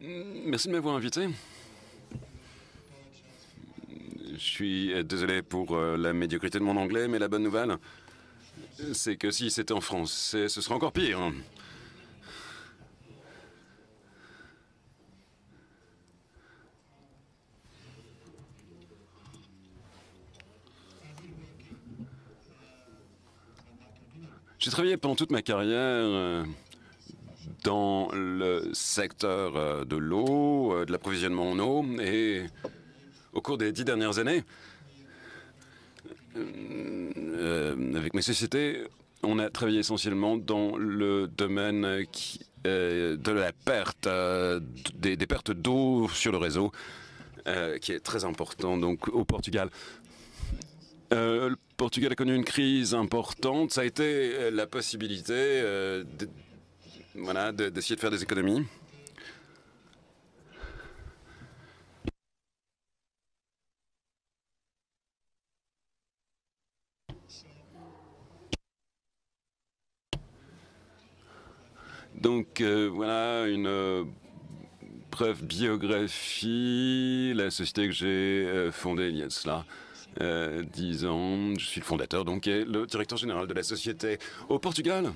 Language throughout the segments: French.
Merci de m'avoir invité. Je suis désolé pour la médiocrité de mon anglais, mais la bonne nouvelle, c'est que si c'était en français, ce serait encore pire. J'ai travaillé pendant toute ma carrière dans le secteur de l'eau, de l'approvisionnement en eau, et au cours des dix dernières années, avec mes sociétés, on a travaillé essentiellement dans le domaine de la perte, des, des, pertes d'eau sur le réseau, qui est très important donc au Portugal. le Portugal a connu une crise importante. Ça a été la possibilité voilà, d'essayer de, faire des économies. Donc euh, voilà une euh, brève biographie, la société que j'ai euh, fondée il y a cela 10 ans. Je suis le fondateur donc et le directeur général de la société. Au Portugal,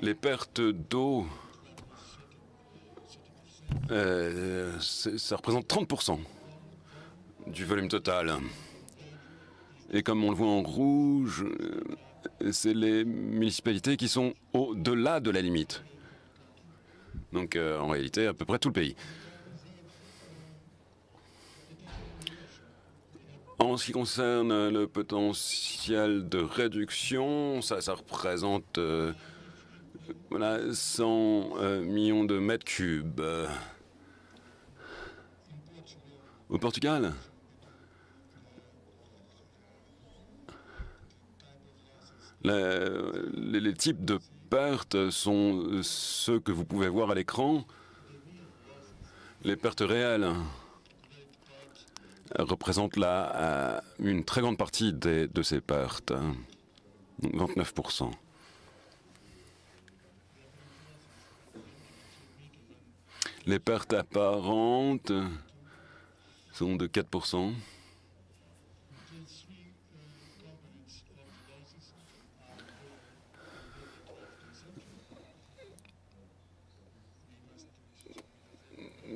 les pertes d'eau, euh, ça représente 30% du volume total. Et comme on le voit en rouge, c'est les municipalités qui sont au-delà de la limite. Donc euh, en réalité, à peu près tout le pays. En ce qui concerne le potentiel de réduction, ça, ça représente euh, voilà, 100 euh, millions de mètres cubes. Au Portugal, Les, les, types de pertes sont ceux que vous pouvez voir à l'écran. Les pertes réelles représentent là une très grande partie des, de ces pertes, 29%. Les pertes apparentes sont de 4%.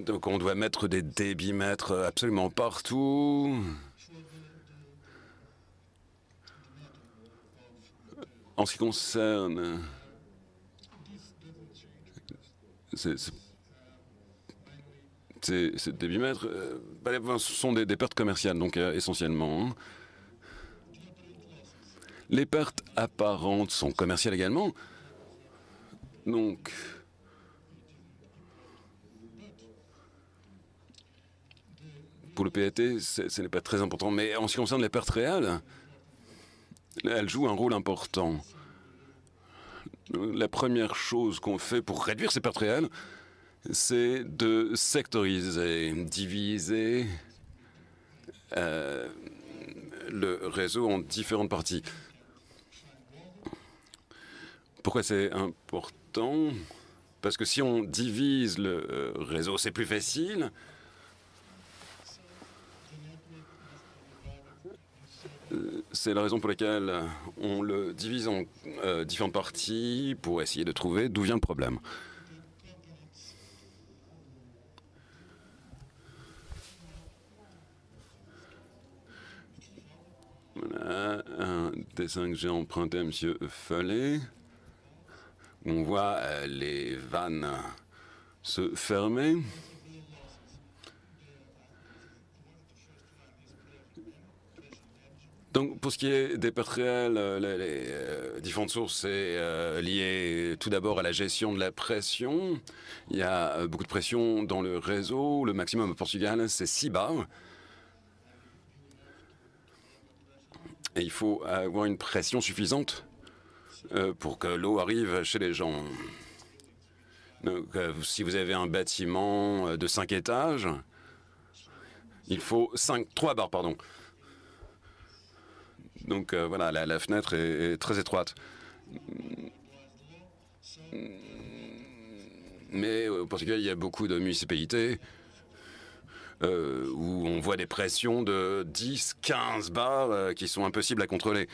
Donc on doit mettre des débitmètres absolument partout. En ce qui concerne ces, ces débitmètres, euh, bah, ce sont des, des, pertes commerciales, donc euh, essentiellement. Hein. Les pertes apparentes sont commerciales également. Donc, pour le PAT, ce n'est pas très important. Mais en ce qui concerne les pertes réelles, elles jouent un rôle important. La première chose qu'on fait pour réduire ces pertes réelles, c'est de sectoriser, diviser euh, le réseau en différentes parties. Pourquoi c'est important? Parce que si on divise le réseau, c'est plus facile. C'est la raison pour laquelle on le divise en euh, différentes parties pour essayer de trouver d'où vient le problème. Voilà un dessin que j'ai emprunté à M. Follet. On voit euh, les vannes se fermer. Donc, pour ce qui est des pertes réelles, les, les euh, différentes sources, c'est euh, lié tout d'abord à la gestion de la pression. Il y a euh, beaucoup de pression dans le réseau. Le maximum au Portugal, c'est 6 bars. Et il faut avoir une pression suffisante euh, pour que l'eau arrive chez les gens. Donc, euh, si vous avez un bâtiment de 5 étages, il faut 5, 3 bars, pardon. Donc euh, voilà, la, la fenêtre est, est, très étroite. mais au Portugal, il y a beaucoup de municipalités euh, où on voit des pressions de 10, 15 bars euh, qui sont impossibles à contrôler.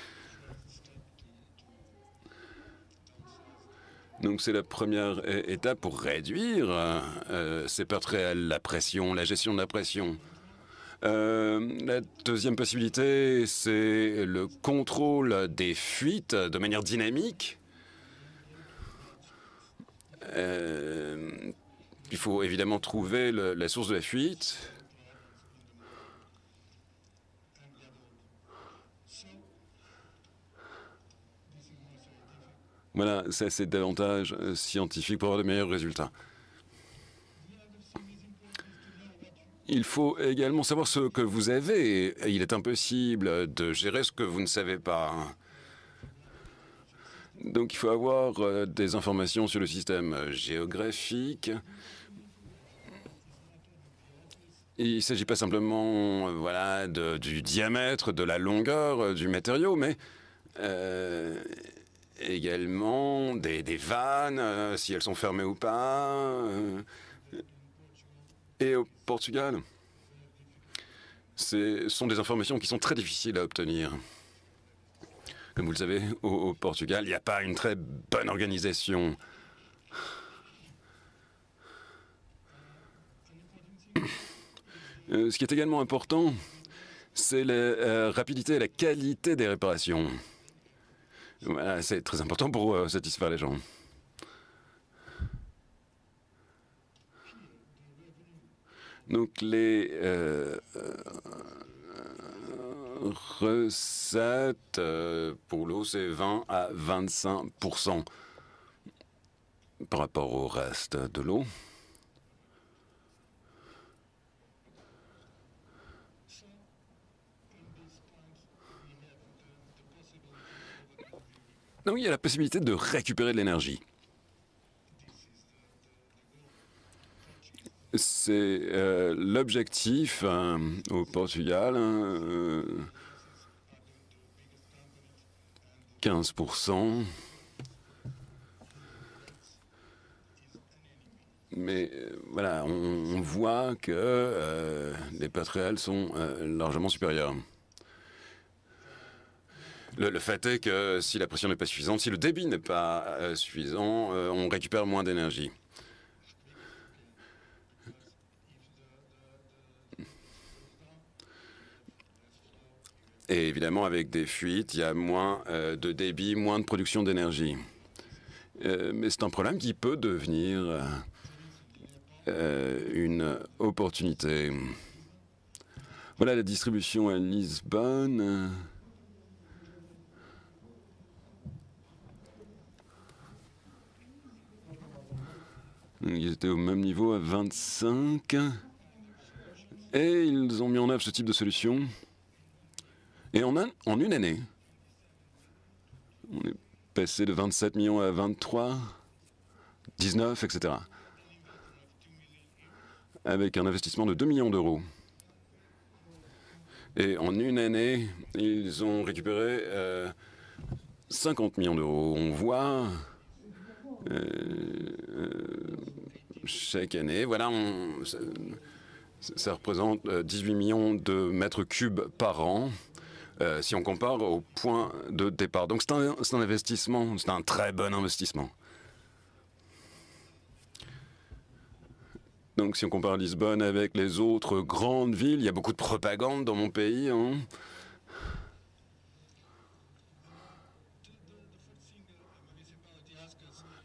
Donc c'est la première étape pour réduire euh, ces pertes réelles, la pression, la gestion de la pression. la deuxième possibilité, c'est le contrôle des fuites de manière dynamique. il faut évidemment trouver la source de la fuite. Voilà, ça c'est davantage euh, scientifique pour avoir de meilleurs résultats. Il faut également savoir ce que vous avez. Il est impossible de gérer ce que vous ne savez pas. Donc il faut avoir euh, des informations sur le système géographique. Il ne s'agit pas simplement euh, voilà, du diamètre, de la longueur du matériau, mais également des, vannes, euh, si elles sont fermées ou pas. Euh, et au Portugal, ce sont des informations qui sont très difficiles à obtenir. Comme vous le savez, au, Portugal, il n'y a pas une très bonne organisation. Euh, ce qui est également important, c'est la rapidité et la qualité des réparations c'est très important pour euh, satisfaire les gens. Donc les euh, recettes euh, pour l'eau, c'est 20 à 25% par rapport au reste de l'eau. Donc il y a la possibilité de récupérer de l'énergie. C'est euh, l'objectif hein, au Portugal. 15%. Hein, Mais euh, voilà, on, voit que euh, les pertes réelles sont largement supérieures. Le, fait est que si la pression n'est pas suffisante, si le débit n'est pas euh, suffisant, euh, on récupère moins d'énergie. Et évidemment, avec des fuites, il y a moins euh, de débit, moins de production d'énergie. mais c'est un problème qui peut devenir une opportunité. Voilà la distribution à Lisbonne. Ils étaient au même niveau à 25. Et ils ont mis en œuvre ce type de solution. Et en, en une année, on est passé de 27 millions à 23, 19, etc. Avec un investissement de 2 millions d'euros. Et en une année, ils ont récupéré 50 euh, millions d'euros. On voit chaque année. Voilà, ça, représente 18 euh, millions de mètres cubes par an. si on compare au point de départ. Donc c'est un, investissement, c'est un très bon investissement. Donc si on compare Lisbonne avec les autres grandes villes, il y a beaucoup de propagande dans mon pays. Hein.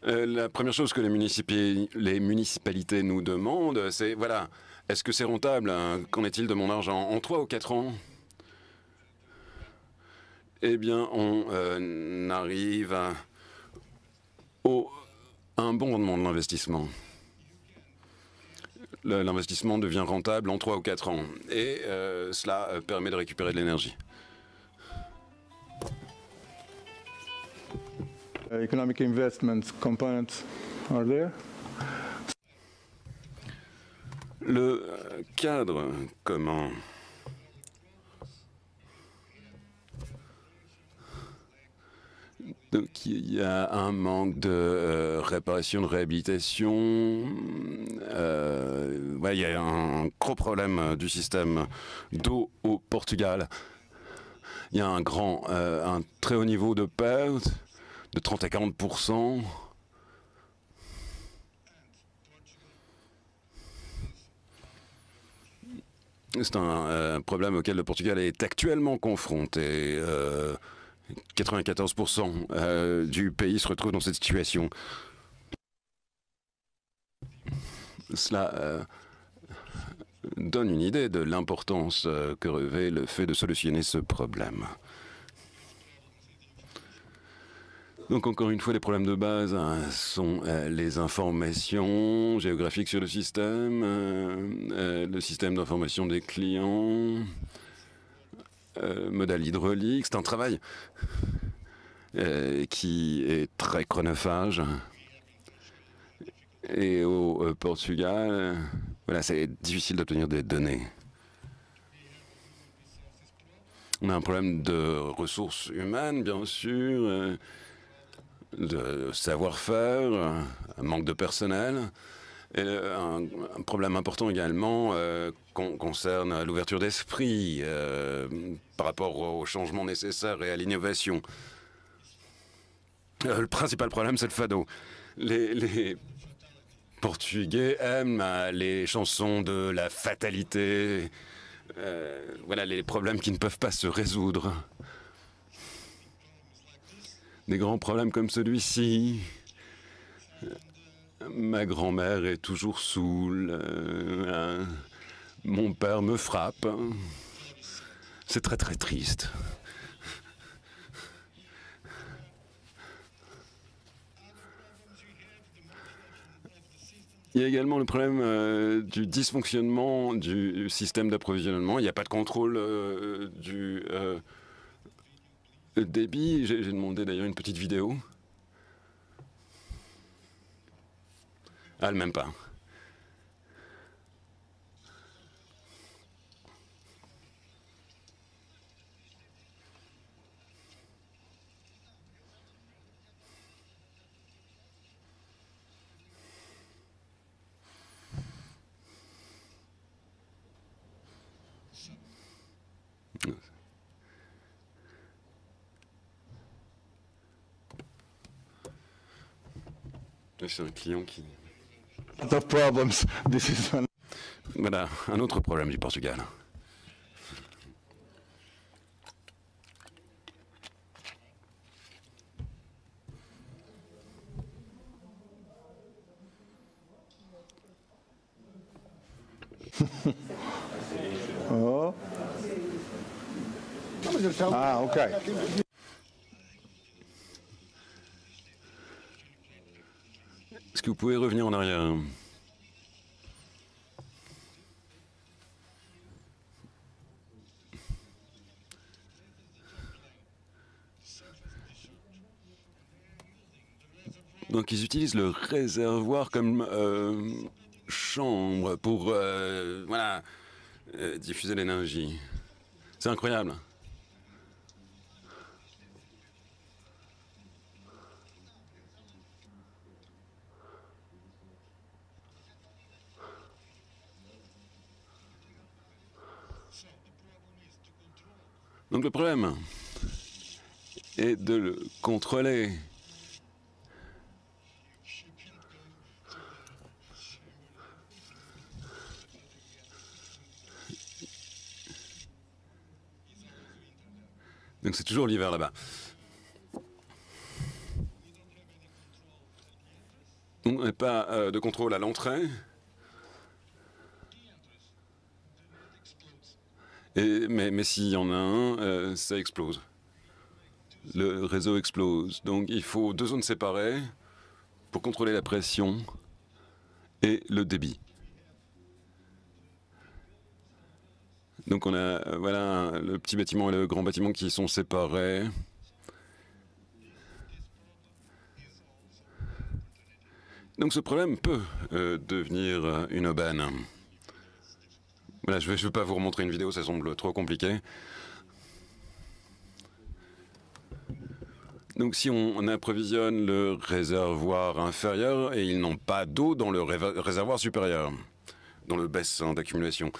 Euh, la première chose que les, municipalités nous demandent, c'est, voilà, est-ce que c'est rentable hein? Qu'en est-il de mon argent? En trois ou quatre ans Eh bien, on euh, arrive à, un bon rendement de l'investissement. L'investissement devient rentable en trois ou quatre ans. Et euh, cela permet de récupérer de l'énergie. Economic investment components are there. Le cadre comment Donc il y a un manque de euh, réparation, de réhabilitation. Euh, il y a un gros problème euh, du système d'eau au Portugal. Il y a un grand, un très haut niveau de perte, de 30 à 40% C'est un euh, problème auquel le Portugal est actuellement confronté. Euh, 94% euh, du pays se retrouve dans cette situation. Cela euh, donne une idée de l'importance euh, que revêt le fait de solutionner ce problème. Donc encore une fois, les problèmes de base hein, sont euh, les informations géographiques sur le système, euh, euh, le système d'information des clients, modèle hydraulique. C'est un travail qui est très chronophage. Et au Portugal, voilà, c'est difficile d'obtenir des données. On a un problème de ressources humaines, bien sûr, de savoir-faire, un manque de personnel. Un, problème important également euh, con- concerne l'ouverture d'esprit euh, par rapport aux changements nécessaires et à l'innovation. Euh, le principal problème, c'est le fado. Les, les Portugais aiment euh, les chansons de la fatalité. Voilà les problèmes qui ne peuvent pas se résoudre. Des grands problèmes comme celui-ci. Ma grand-mère est toujours saoule. euh, hein. Mon père me frappe. C'est très très triste. Il y a également le problème euh, du dysfonctionnement du système d'approvisionnement. Il n'y a pas de contrôle euh, du débit. J'ai j'ai demandé d'ailleurs une petite vidéo. Ah, elle m'aime pas. C'est un client qui... lot of problems. This is one. Voilà, un autre problème du Portugal. Oh. Ah, okay. Est-ce que vous pouvez revenir en arrière Donc ils utilisent le réservoir comme euh, chambre pour euh, voilà, euh, diffuser l'énergie. C'est incroyable. Donc le problème est de le contrôler. Donc c'est toujours l'hiver là-bas. On n'a pas euh, de contrôle à l'entrée. Mais s'il y en a un, euh, ça explose. Le réseau explose. Donc il faut deux zones séparées pour contrôler la pression et le débit. Donc on a euh, voilà le petit bâtiment et le grand bâtiment qui sont séparés. Donc ce problème peut euh, devenir une aubaine. Voilà, je ne vais, pas vous remontrer une vidéo, ça semble trop compliqué. Donc si on, approvisionne le réservoir inférieur et ils n'ont pas d'eau dans le réservoir supérieur, dans le bassin d'accumulation,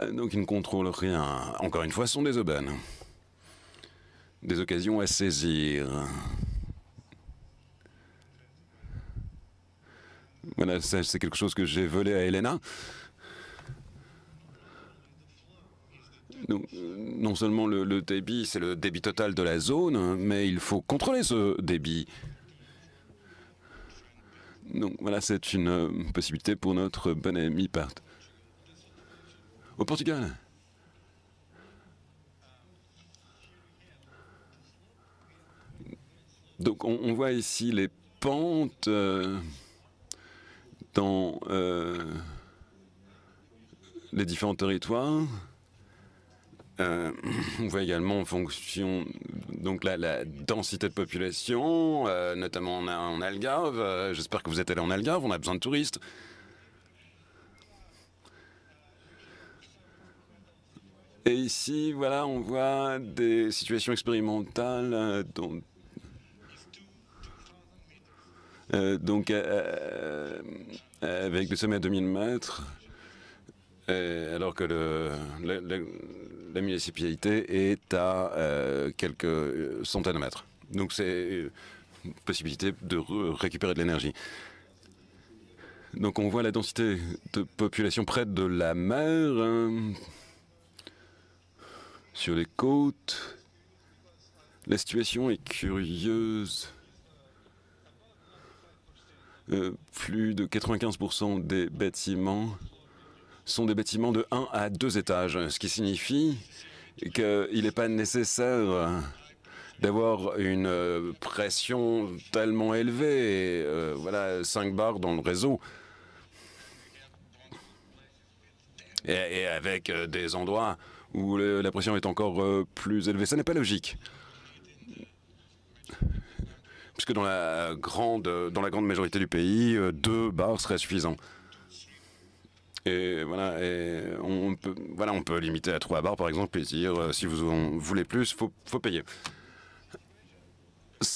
euh, donc ils ne contrôlent rien. Encore une fois, ce sont des aubaines. Des occasions à saisir. Voilà, c'est quelque chose que j'ai volé à Elena. non seulement le, débit, c'est le débit total de la zone, mais il faut contrôler ce débit. Donc voilà, c'est une euh, possibilité pour notre bon ami Part. Au Portugal. Donc on, voit ici les pentes euh, dans euh, les différents territoires. Euh, on voit également en fonction donc la, densité de population, euh, notamment en, Algarve. Euh, j'espère que vous êtes allé en Algarve. On a besoin de touristes. Et ici, voilà, on voit des situations expérimentales dont, donc avec des sommets à 2000 mètres, alors que le, la municipalité est à euh, quelques centaines de mètres. Donc c'est une possibilité de récupérer de l'énergie. Donc on voit la densité de population près de la mer, hein, sur les côtes. La situation est curieuse. Euh, plus de 95% des bâtiments sont des bâtiments de 1 à 2 étages, ce qui signifie qu'il n'est pas nécessaire d'avoir une euh, pression tellement élevée, euh, voilà, 5 bars dans le réseau. Et, avec euh, des endroits où la pression est encore plus élevée. Ça n'est pas logique. Puisque dans la grande, dans la grande majorité du pays, deux bars seraient suffisants. Et voilà, on peut, voilà, on peut limiter à trois bars par exemple et dire euh, si vous en voulez plus, faut, faut payer.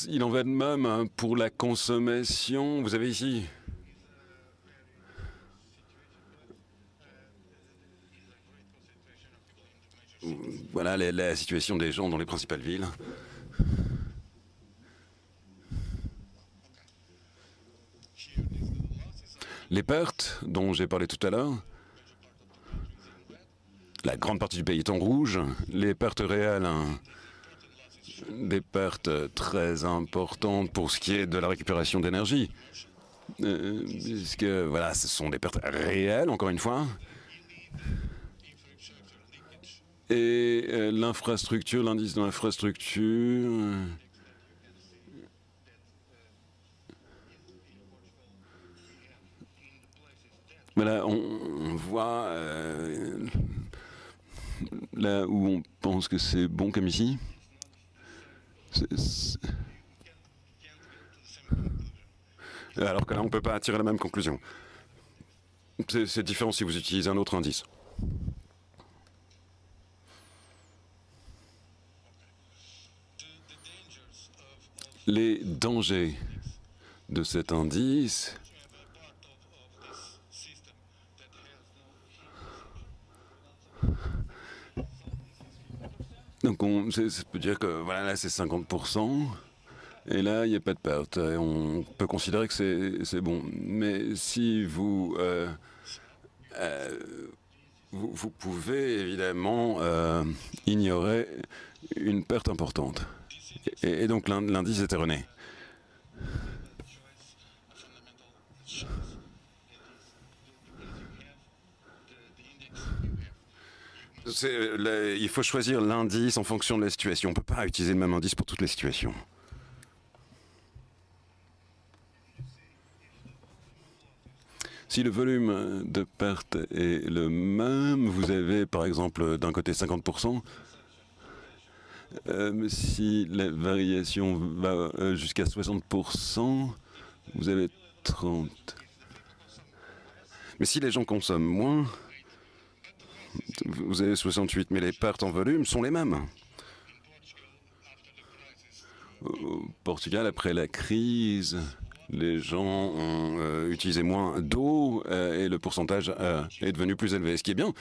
Il en va de même hein, pour la consommation. Vous avez ici voilà la situation des gens dans les principales villes. Les pertes dont j'ai parlé tout à l'heure, la grande partie du pays est en rouge. Les pertes réelles, hein, des pertes très importantes pour ce qui est de la récupération d'énergie. Euh, puisque, voilà, ce sont des pertes réelles, encore une fois. Et euh, l'infrastructure, l'indice de l'infrastructure... Voilà, on, voit euh, là où on pense que c'est bon comme ici. Alors que là, on ne peut pas tirer la même conclusion. C'est différent si vous utilisez un autre indice. Les dangers de cet indice Donc on, ça peut dire que voilà, là c'est 50%, et là il n'y a pas de perte. On peut considérer que c'est bon. Mais si vous, euh, euh, vous, pouvez évidemment euh, ignorer une perte importante. Et, et donc l'indice est erroné. Il faut choisir l'indice en fonction de la situation. On ne peut pas utiliser le même indice pour toutes les situations. Si le volume de perte est le même, vous avez par exemple d'un côté 50%. Euh, si la variation va euh, jusqu'à 60%, vous avez 30. Mais si les gens consomment moins, vous avez 68, mais les pertes en volume sont les mêmes. Au Portugal, après la crise, les gens ont euh, utilisé moins d'eau euh, et le pourcentage euh, est devenu plus élevé, ce qui est bien.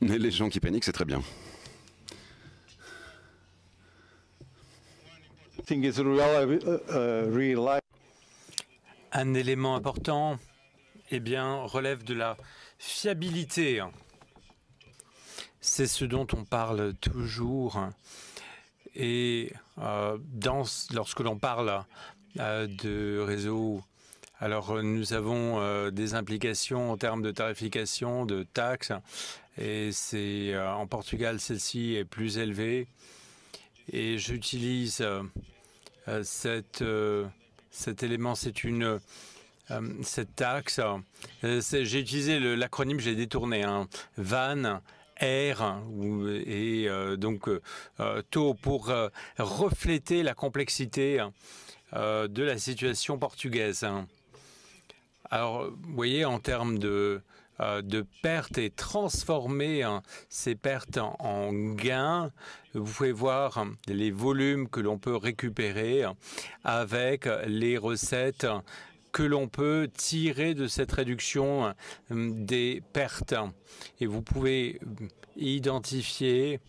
Mais les gens qui paniquent, c'est très bien. Uh, uh, Un élément important eh bien, relève de la fiabilité. C'est ce dont on parle toujours. Et euh, lorsque l'on parle euh, de réseau, alors euh, nous avons des implications en termes de tarification, de taxes, et c'est en Portugal celle-ci est plus élevée. Et j'utilise cet élément, c'est une cette taxe. euh, J'ai utilisé l'acronyme, j'ai détourné, hein, VAN. R et euh, donc euh, euh, taux pour euh, refléter la complexité euh, de la situation portugaise. Alors, vous voyez, en termes de, euh, pertes et transformer hein, ces pertes en, gains, vous pouvez voir les volumes que l'on peut récupérer avec les recettes que l'on peut tirer de cette réduction hein, des pertes. Et vous pouvez identifier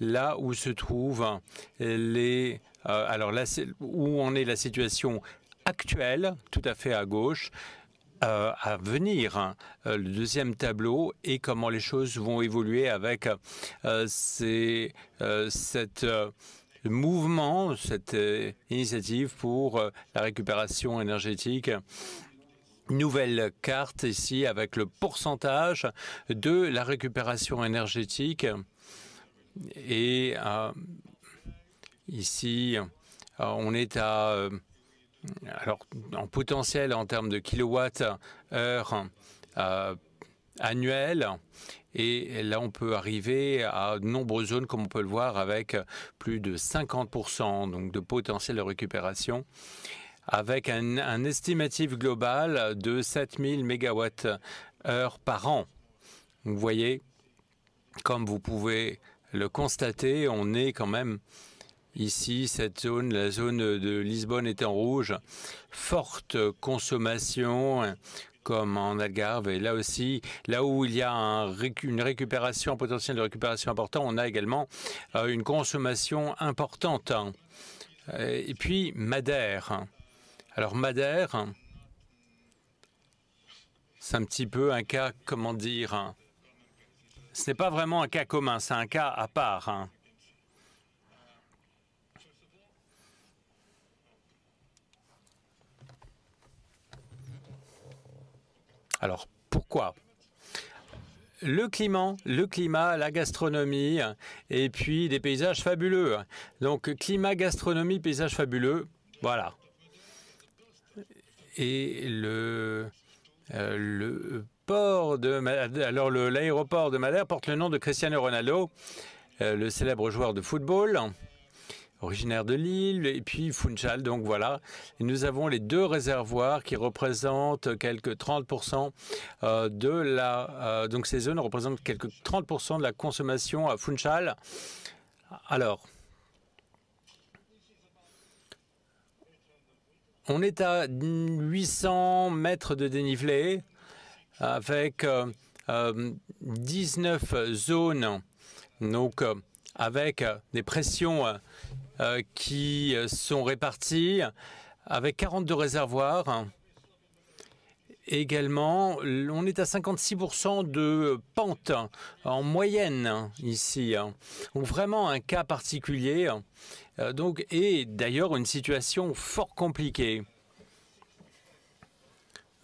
là où se trouvent les... euh, alors là, où en est la situation actuelle, tout à fait à gauche, euh, à venir, hein, euh, le deuxième tableau, et comment les choses vont évoluer avec euh, ces, euh, cette euh, mouvement, cette euh, initiative pour euh, la récupération énergétique. Nouvelle carte ici avec le pourcentage de la récupération énergétique. Et euh, ici, on est à alors, en potentiel en termes de kilowatts-heure annuels. Et là, on peut arriver à de nombreuses zones, comme on peut le voir, avec plus de 50% donc de potentiel de récupération, avec un, un estimatif global de 7000 mégawatts-heure par an. Vous voyez, comme vous pouvez le constater, on est quand même Ici, cette zone, la zone de Lisbonne est en rouge. Forte consommation, comme en Algarve. Et là aussi, là où il y a un une récupération, un potentiel de récupération important, on a également euh, une consommation importante. Euh, Et puis, Madère. Alors, Madère, c'est un petit peu un cas, comment dire, ce n'est pas vraiment un cas commun, c'est un cas à part. Alors, pourquoi? Le climat, le climat, la gastronomie et puis des paysages fabuleux. Donc climat, gastronomie, paysages fabuleux, voilà. Et le, euh, port de alors l'aéroport de Madère porte le nom de Cristiano Ronaldo, euh, le célèbre joueur de football originaire de Lille, et puis Funchal. Donc voilà, nous avons les deux réservoirs qui représentent quelques 30% euh, de la... euh, donc ces zones représentent quelques 30% de la consommation à Funchal. Alors, on est à 800 mètres de dénivelé avec euh, euh, 19 zones, donc avec des pressions qui euh, sont réparties avec 42 réservoirs. Également, on est à 56% de pente en moyenne ici. Donc vraiment un cas particulier. Euh, donc, et d'ailleurs une situation fort compliquée.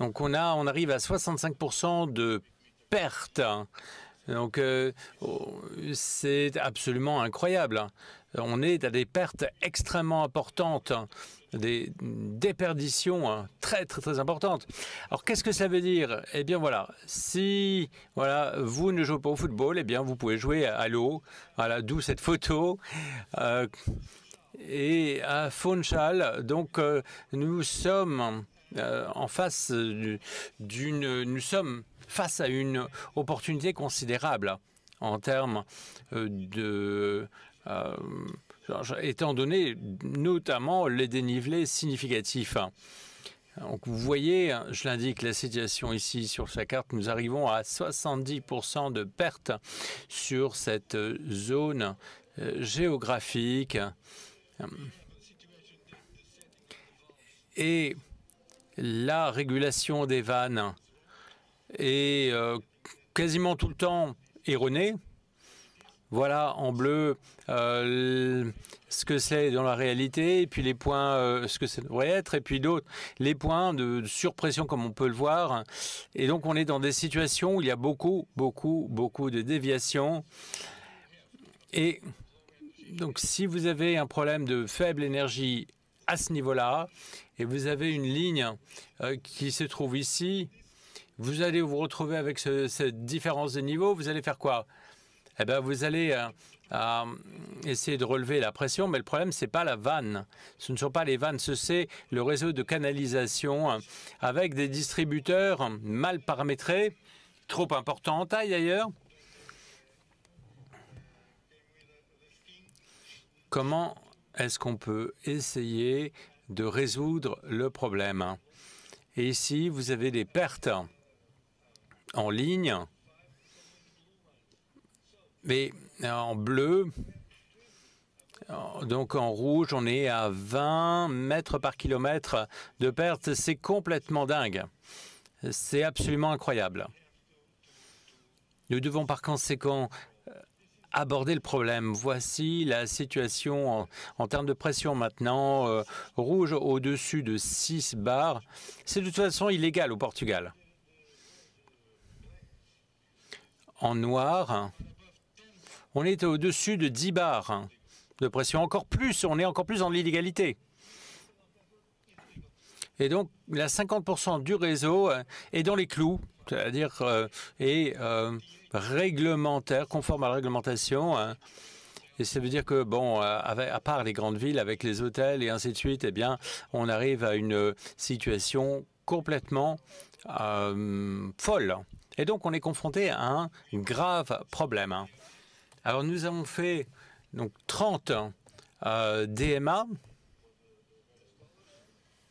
Donc on, a, on arrive à 65% de pertes. Donc euh, oh, c'est absolument incroyable. On est à des pertes extrêmement importantes, des déperditions hein, très très très importantes. Alors qu'est-ce que ça veut dire? Eh bien voilà, si voilà vous ne jouez pas au football, eh bien vous pouvez jouer à l'eau. Voilà, d'où cette photo. Euh, et à Funchal, donc euh, nous sommes euh, en face du- d'une, nous sommes face à une opportunité considérable en termes euh, de étant donné notamment les dénivelés significatifs. Donc vous voyez, je l'indique, la situation ici sur sa carte, nous arrivons à 70% de pertes sur cette zone euh, géographique. Et la régulation des vannes est euh, quasiment tout le temps erronée. Voilà en bleu euh, ce que c'est dans la réalité, et puis les points, euh, ce que ça devrait être, et puis d'autres, les points de, surpression comme on peut le voir. Et donc on est dans des situations où il y a beaucoup, beaucoup, beaucoup de déviations. Et donc si vous avez un problème de faible énergie à ce niveau-là, et vous avez une ligne euh, qui se trouve ici, vous allez vous retrouver avec cette différence de niveau, vous allez faire quoi? Eh bien, vous allez euh, euh, essayer de relever la pression, mais le problème, ce n'est pas la vanne. Ce ne sont pas les vannes, c'est le réseau de canalisation euh, avec des distributeurs mal paramétrés, trop importants en taille d'ailleurs. Comment est-ce qu'on peut essayer de résoudre le problème? Et ici, vous avez des pertes en ligne mais en bleu, donc en rouge, on est à 20 mètres par kilomètre de perte. C'est complètement dingue. C'est absolument incroyable. Nous devons par conséquent euh, aborder le problème. Voici la situation en, termes de pression maintenant. Euh, rouge au-dessus de 6 bars. C'est de toute façon illégal au Portugal. En noir, on est au-dessus de 10 bars hein, de pression. Encore plus, on est encore plus dans l'illégalité. Et donc, la 50% du réseau euh, est dans les clous, c'est-à-dire euh, est euh, réglementaire, conforme à la réglementation. Hein. Et ça veut dire que, bon, à part les grandes villes, avec les hôtels et ainsi de suite, eh bien, on arrive à une situation complètement folle. Et donc, on est confronté à un grave problème. Hein. Alors nous avons fait donc 30 euh, DMA,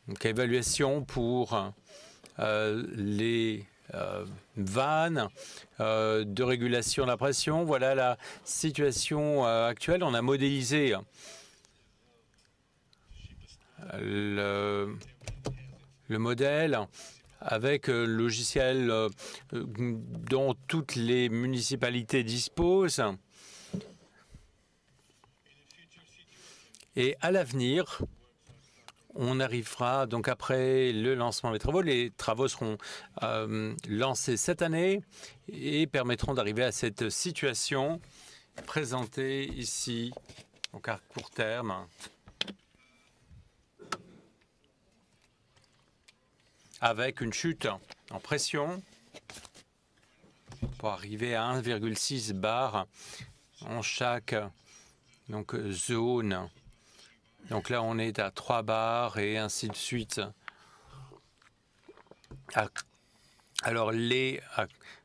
donc évaluation pour euh, les euh, vannes de régulation de la pression. Voilà la situation actuelle. On a modélisé le, le modèle avec le logiciel dont toutes les municipalités disposent. Et à l'avenir, on arrivera donc après le lancement des travaux. Les travaux seront euh, lancés cette année et permettront d'arriver à cette situation présentée ici, donc à court terme. avec une chute en pression pour arriver à 1,6 bar en chaque donc, zone donc là, on est à 3 bars et ainsi de suite. alors les,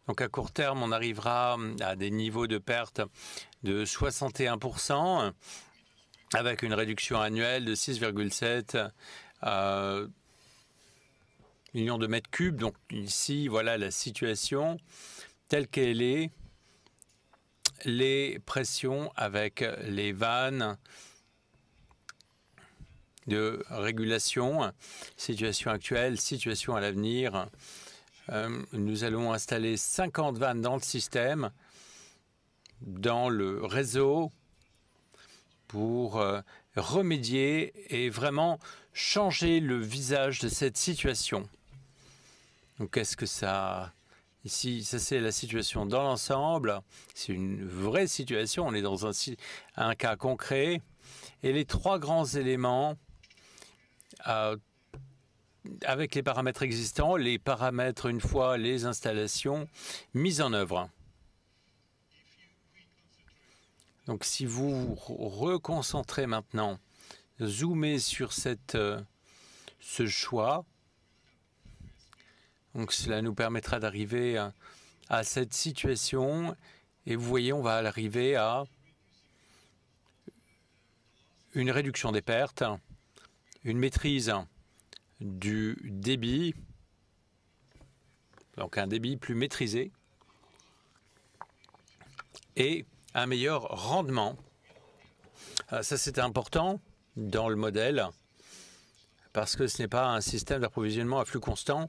donc à court terme, on arrivera à des niveaux de perte de 61% avec une réduction annuelle de 6,7 euh, millions de mètres cubes. Donc ici, voilà la situation telle qu'elle est. Les pressions avec les vannes de régulation, situation actuelle, situation à l'avenir. Euh, nous allons installer 50 vannes dans le système, dans le réseau, pour euh, remédier et vraiment changer le visage de cette situation. Donc, qu'est-ce que ça... Ici, ça c'est la situation dans l'ensemble. C'est une vraie situation. On est dans un, un cas concret. Et les trois grands éléments avec les paramètres existants, les paramètres une fois les installations mises en œuvre. Donc si vous reconcentrez maintenant, zoomez sur cette, euh, ce choix, donc cela nous permettra d'arriver à, cette situation. Et vous voyez, on va arriver à une réduction des pertes, une maîtrise du débit, donc un débit plus maîtrisé, et un meilleur rendement. Euh, ça, c'est important dans le modèle parce que ce n'est pas un système d'approvisionnement à flux constant.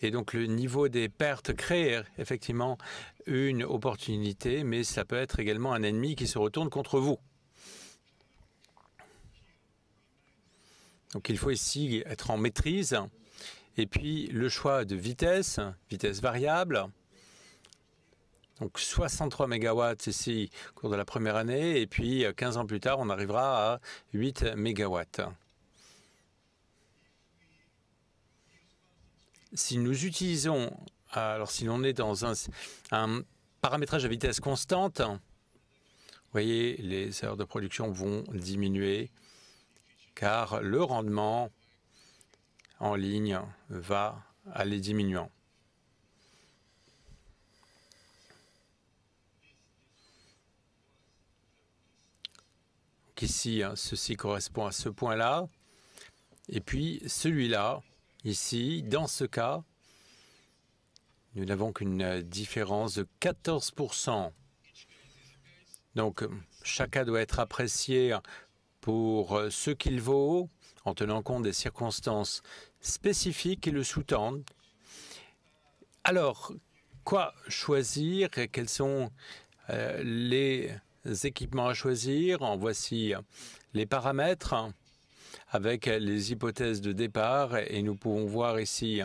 Et donc le niveau des pertes crée effectivement une opportunité, mais ça peut être également un ennemi qui se retourne contre vous. Donc il faut ici être en maîtrise. Et puis le choix de vitesse, vitesse variable, donc 63 MW ici au cours de la première année, et puis 15 ans plus tard, on arrivera à 8 MW. Si nous utilisons, alors si l'on est dans un, paramétrage à vitesse constante, vous voyez, les heures de production vont diminuer, car le rendement en ligne va aller diminuant. ici, hein, ceci correspond à ce point-là. Et puis celui-là, ici, dans ce cas, nous n'avons qu'une différence de 14%. Donc, chacun doit être apprécié pour ce qu'il vaut, en tenant compte des circonstances spécifiques qui le sous-tendent. Alors, quoi choisir et quels sont euh, les équipements à choisir? En voici les paramètres avec les hypothèses de départ et nous pouvons voir ici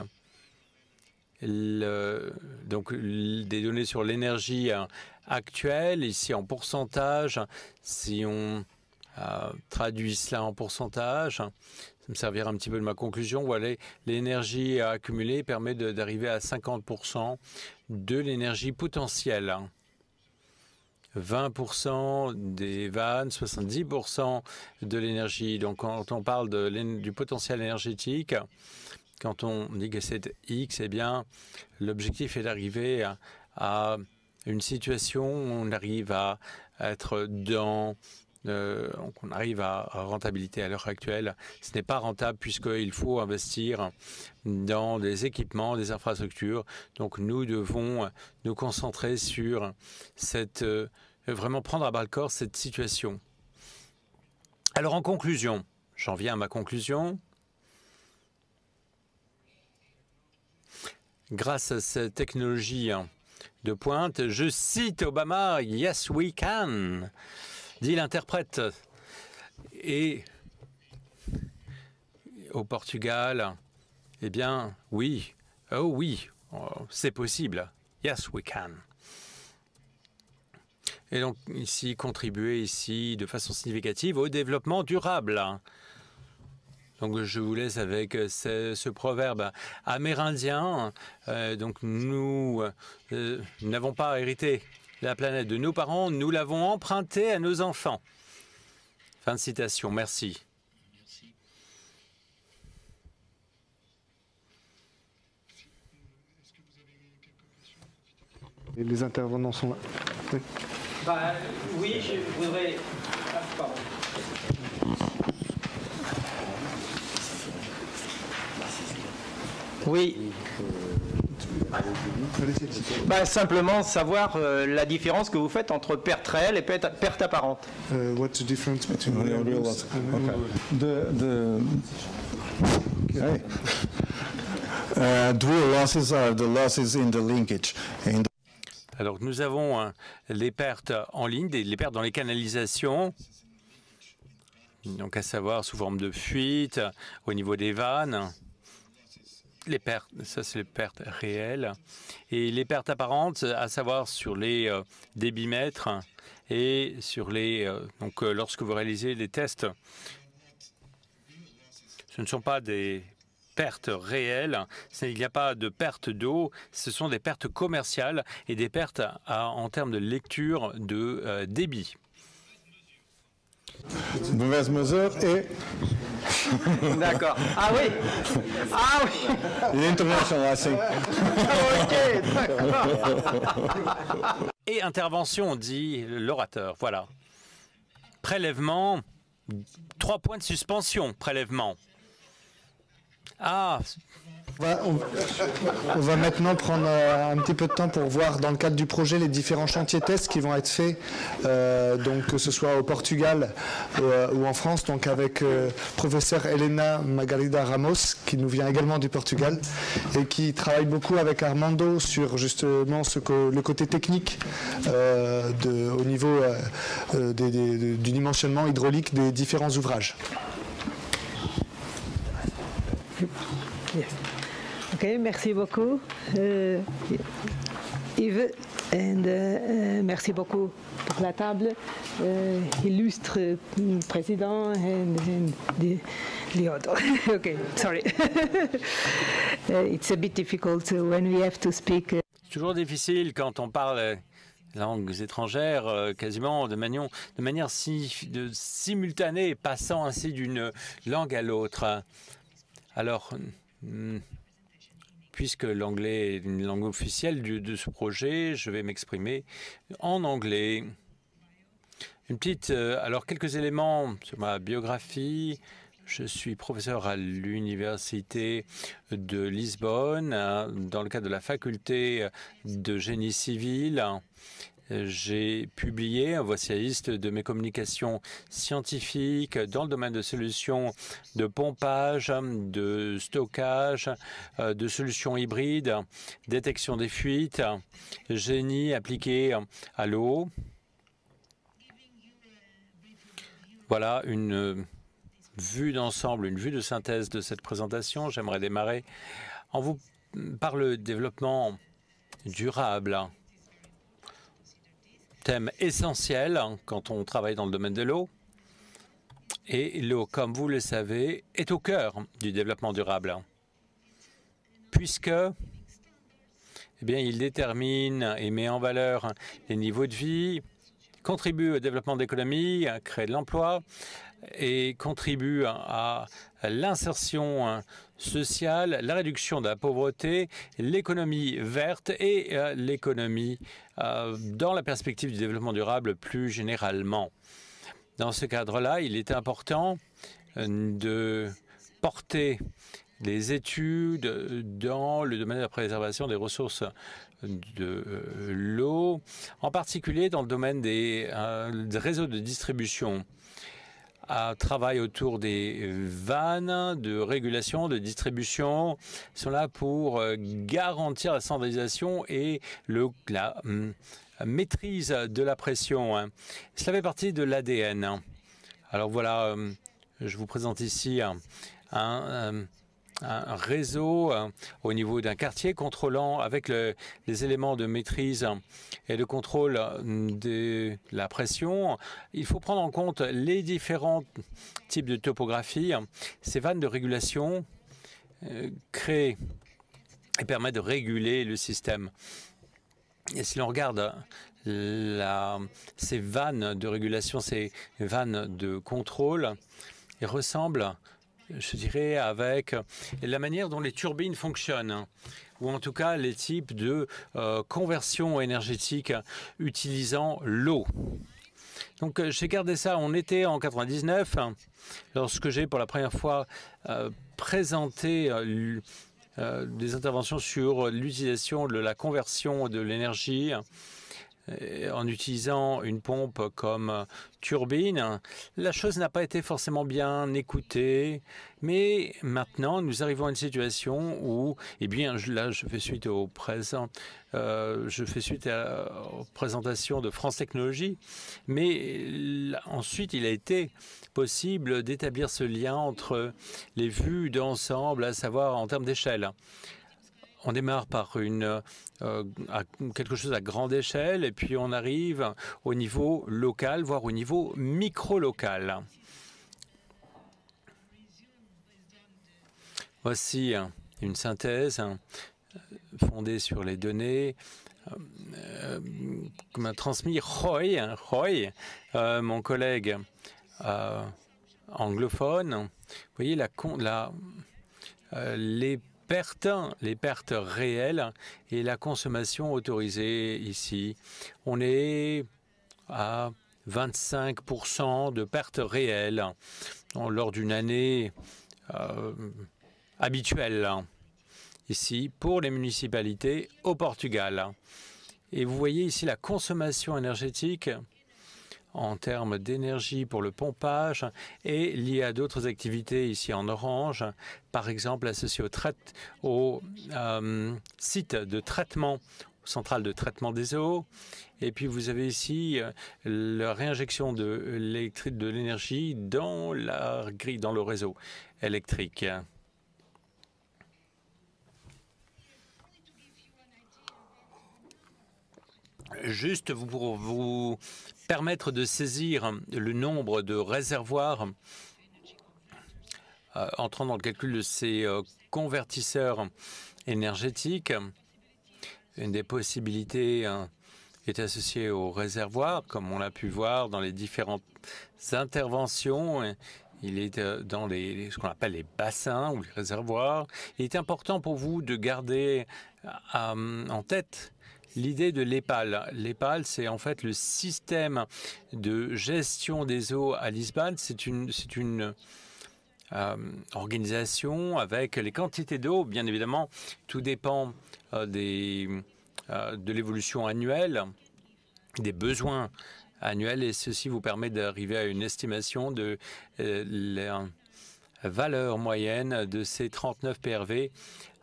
donc des données sur l'énergie actuelle, ici en pourcentage. Si on euh, traduit cela en pourcentage, ça me servira un petit peu de ma conclusion. Voilà, l'énergie accumulée permet d'arriver à 50% de l'énergie potentielle. 20% des vannes, 70% de l'énergie. Donc quand on parle du potentiel énergétique, quand on dit que c'est X, eh bien l'objectif est d'arriver à, une situation où on arrive à être dans euh, on arrive à, rentabilité à l'heure actuelle. Ce n'est pas rentable puisqu'il faut investir dans des équipements, des infrastructures. Donc nous devons nous concentrer sur cette euh, vraiment prendre à bas le corps cette situation. Alors en conclusion, j'en viens à ma conclusion. Grâce à cette technologie de pointe, je cite Obama, Yes we can, dit l'interprète. Et au Portugal, eh bien, oui, oh oui, oh, c'est possible. Yes we can. Et donc ici, contribuer ici de façon significative au développement durable. Donc je vous laisse avec ce, proverbe amérindien. Euh, donc nous euh, n'avons pas hérité la planète de nos parents, nous l'avons empruntée à nos enfants. Fin de citation. Merci. Les intervenants sont là. Oui. Bah, oui, je voudrais. Ah, pardon. Oui. Bah, simplement savoir euh, la différence que vous faites entre perte réelle et perte, perte apparente. Uh, what's the difference between real and real loss? Okay. The the okay. Uh, dual losses are the losses in the linkage. In the Alors nous avons hein, les pertes en ligne, des, les pertes dans les canalisations, donc à savoir sous forme de fuite au niveau des vannes. Les pertes, ça c'est les pertes réelles. Et les pertes apparentes, à savoir sur les euh, débitmètres et sur les... Euh, donc euh, lorsque vous réalisez les tests, ce ne sont pas des pertes réelles. Il n'y a pas de perte d'eau, ce sont des pertes commerciales et des pertes en termes de lecture de euh, débit. mauvaise mesure et D'accord. Ah oui Ah oui l'intervention Ok, d'accord. Et intervention, dit l'orateur. Voilà. Prélèvement, trois points de suspension, prélèvement. Ah, On va, maintenant prendre un petit peu de temps pour voir dans le cadre du projet les différents chantiers tests qui vont être faits, euh, donc que ce soit au Portugal euh, ou en France, donc avec euh, professeur Elena Margarida Ramos qui nous vient également du Portugal et qui travaille beaucoup avec Armando sur justement le côté technique euh, au niveau du dimensionnement hydraulique des différents ouvrages. Ok, merci beaucoup, euh, Yves, and, euh, merci beaucoup pour la table, euh, illustre euh, président and, and sorry. It's a bit difficult when we have to speak. c'est toujours difficile quand on parle euh, langues étrangères euh, quasiment de, manière si, simultanée, passant ainsi d'une langue à l'autre. Alors, hmm, puisque l'anglais est une langue officielle de ce projet, je vais m'exprimer en anglais. Une petite, euh, alors quelques éléments sur ma biographie. Je suis professeur à l'université de Lisbonne, hein, dans le cadre de la faculté de génie civil. J'ai publié, voici la liste de mes communications scientifiques dans le domaine de solutions de pompage, de stockage, euh, de solutions hybrides, détection des fuites, génie appliqué à l'eau. Voilà une vue d'ensemble, une vue de synthèse de cette présentation. J'aimerais démarrer en vous par le développement durable. Thème essentiel hein, quand on travaille dans le domaine de l'eau. Et l'eau, comme vous le savez, est au cœur du développement durable. Puisque eh bien, il détermine et met en valeur les niveaux de vie, contribue au développement d'économie, à créer de l'emploi et contribue à l'insertion sociale, la réduction de la pauvreté, l'économie verte et euh, l'économie euh, dans la perspective du développement durable plus généralement. Dans ce cadre-là, il est important euh, de porter des études dans le domaine de la préservation des ressources de l'eau, en particulier dans le domaine des réseaux de distribution à travail autour des vannes de régulation, de distribution, sont là pour euh, garantir la standardisation et la hum, maîtrise de la pression. hein. Cela fait partie de l'ADN. Alors voilà, hum, je vous présente ici un, un, hum, un réseau euh, au niveau d'un quartier contrôlant avec le- les éléments de maîtrise et de contrôle euh, de la pression. Il faut prendre en compte les différents types de topographie. Ces vannes de régulation euh, créent et permettent de réguler le système. Et si l'on regarde ces vannes de régulation, ces vannes de contrôle, elles ressemblent je dirais, avec la manière dont les turbines fonctionnent, ou en tout cas les types de euh, conversion énergétique utilisant l'eau. Donc euh, j'ai gardé ça, on était en 99, hein, lorsque j'ai pour la première fois euh, présenté des interventions sur l'utilisation de la conversion de l'énergie en utilisant une pompe comme turbine. La chose n'a pas été forcément bien écoutée, mais maintenant nous arrivons à une situation où, eh bien, là, je fais suite au présent, euh, je fais suite à- aux présentations de France Technologies, mais ensuite il a été possible d'établir ce lien entre les vues d'ensemble, à savoir en termes d'échelle. On démarre par une, euh, quelque chose à grande échelle et puis on arrive au niveau local, voire au niveau micro-local. Voici une synthèse hein, fondée sur les données euh, que m'a transmis Roy, Roy euh, mon collègue euh, anglophone. Vous voyez euh, les les pertes réelles et la consommation autorisée ici. On est à 25% de pertes réelles lors d'une année euh, habituelle ici pour les municipalités au Portugal. Et vous voyez ici la consommation énergétique en termes d'énergie pour le pompage et lié à d'autres activités ici en orange, par exemple associées au, euh, site de traitement, centrale de traitement des eaux. Et puis vous avez ici euh, la réinjection de l'énergie dans la grille, dans le réseau électrique. Juste pour vous permettre de saisir le nombre de réservoirs euh, entrant dans le calcul de ces euh, convertisseurs énergétiques. Une des possibilités euh, est associée aux réservoirs, comme on l'a pu voir dans les différentes interventions. Il est dans les, ce qu'on appelle les bassins ou les réservoirs. Il est important pour vous de garder en tête l'idée de l'EPAL. L'EPAL, c'est en fait le système de gestion des eaux à Lisbonne. C'est une, euh, organisation avec les quantités d'eau. Bien évidemment, tout dépend euh, euh, de l'évolution annuelle, des besoins annuels, et ceci vous permet d'arriver à une estimation de la valeur moyenne de ces 39 PRV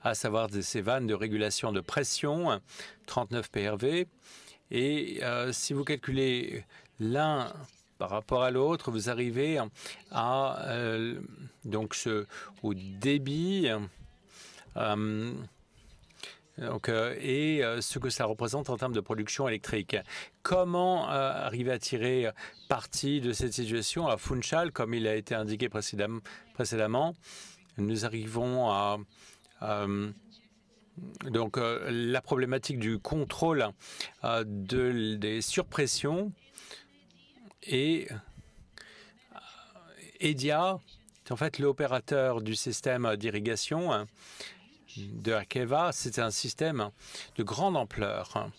à savoir ces vannes de régulation de pression, 39 PRV. Et euh, si vous calculez l'un par rapport à l'autre, vous arrivez à euh, donc au débit euh, et ce que ça représente en termes de production électrique. Comment arriver à tirer parti de cette situation à Funchal, comme il a été indiqué précédemment? Nous arrivons à euh, donc euh, la problématique du contrôle euh, des surpressions et EDIA est en fait l'opérateur du système d'irrigation hein, de Akeva. C'est un système de grande ampleur hein,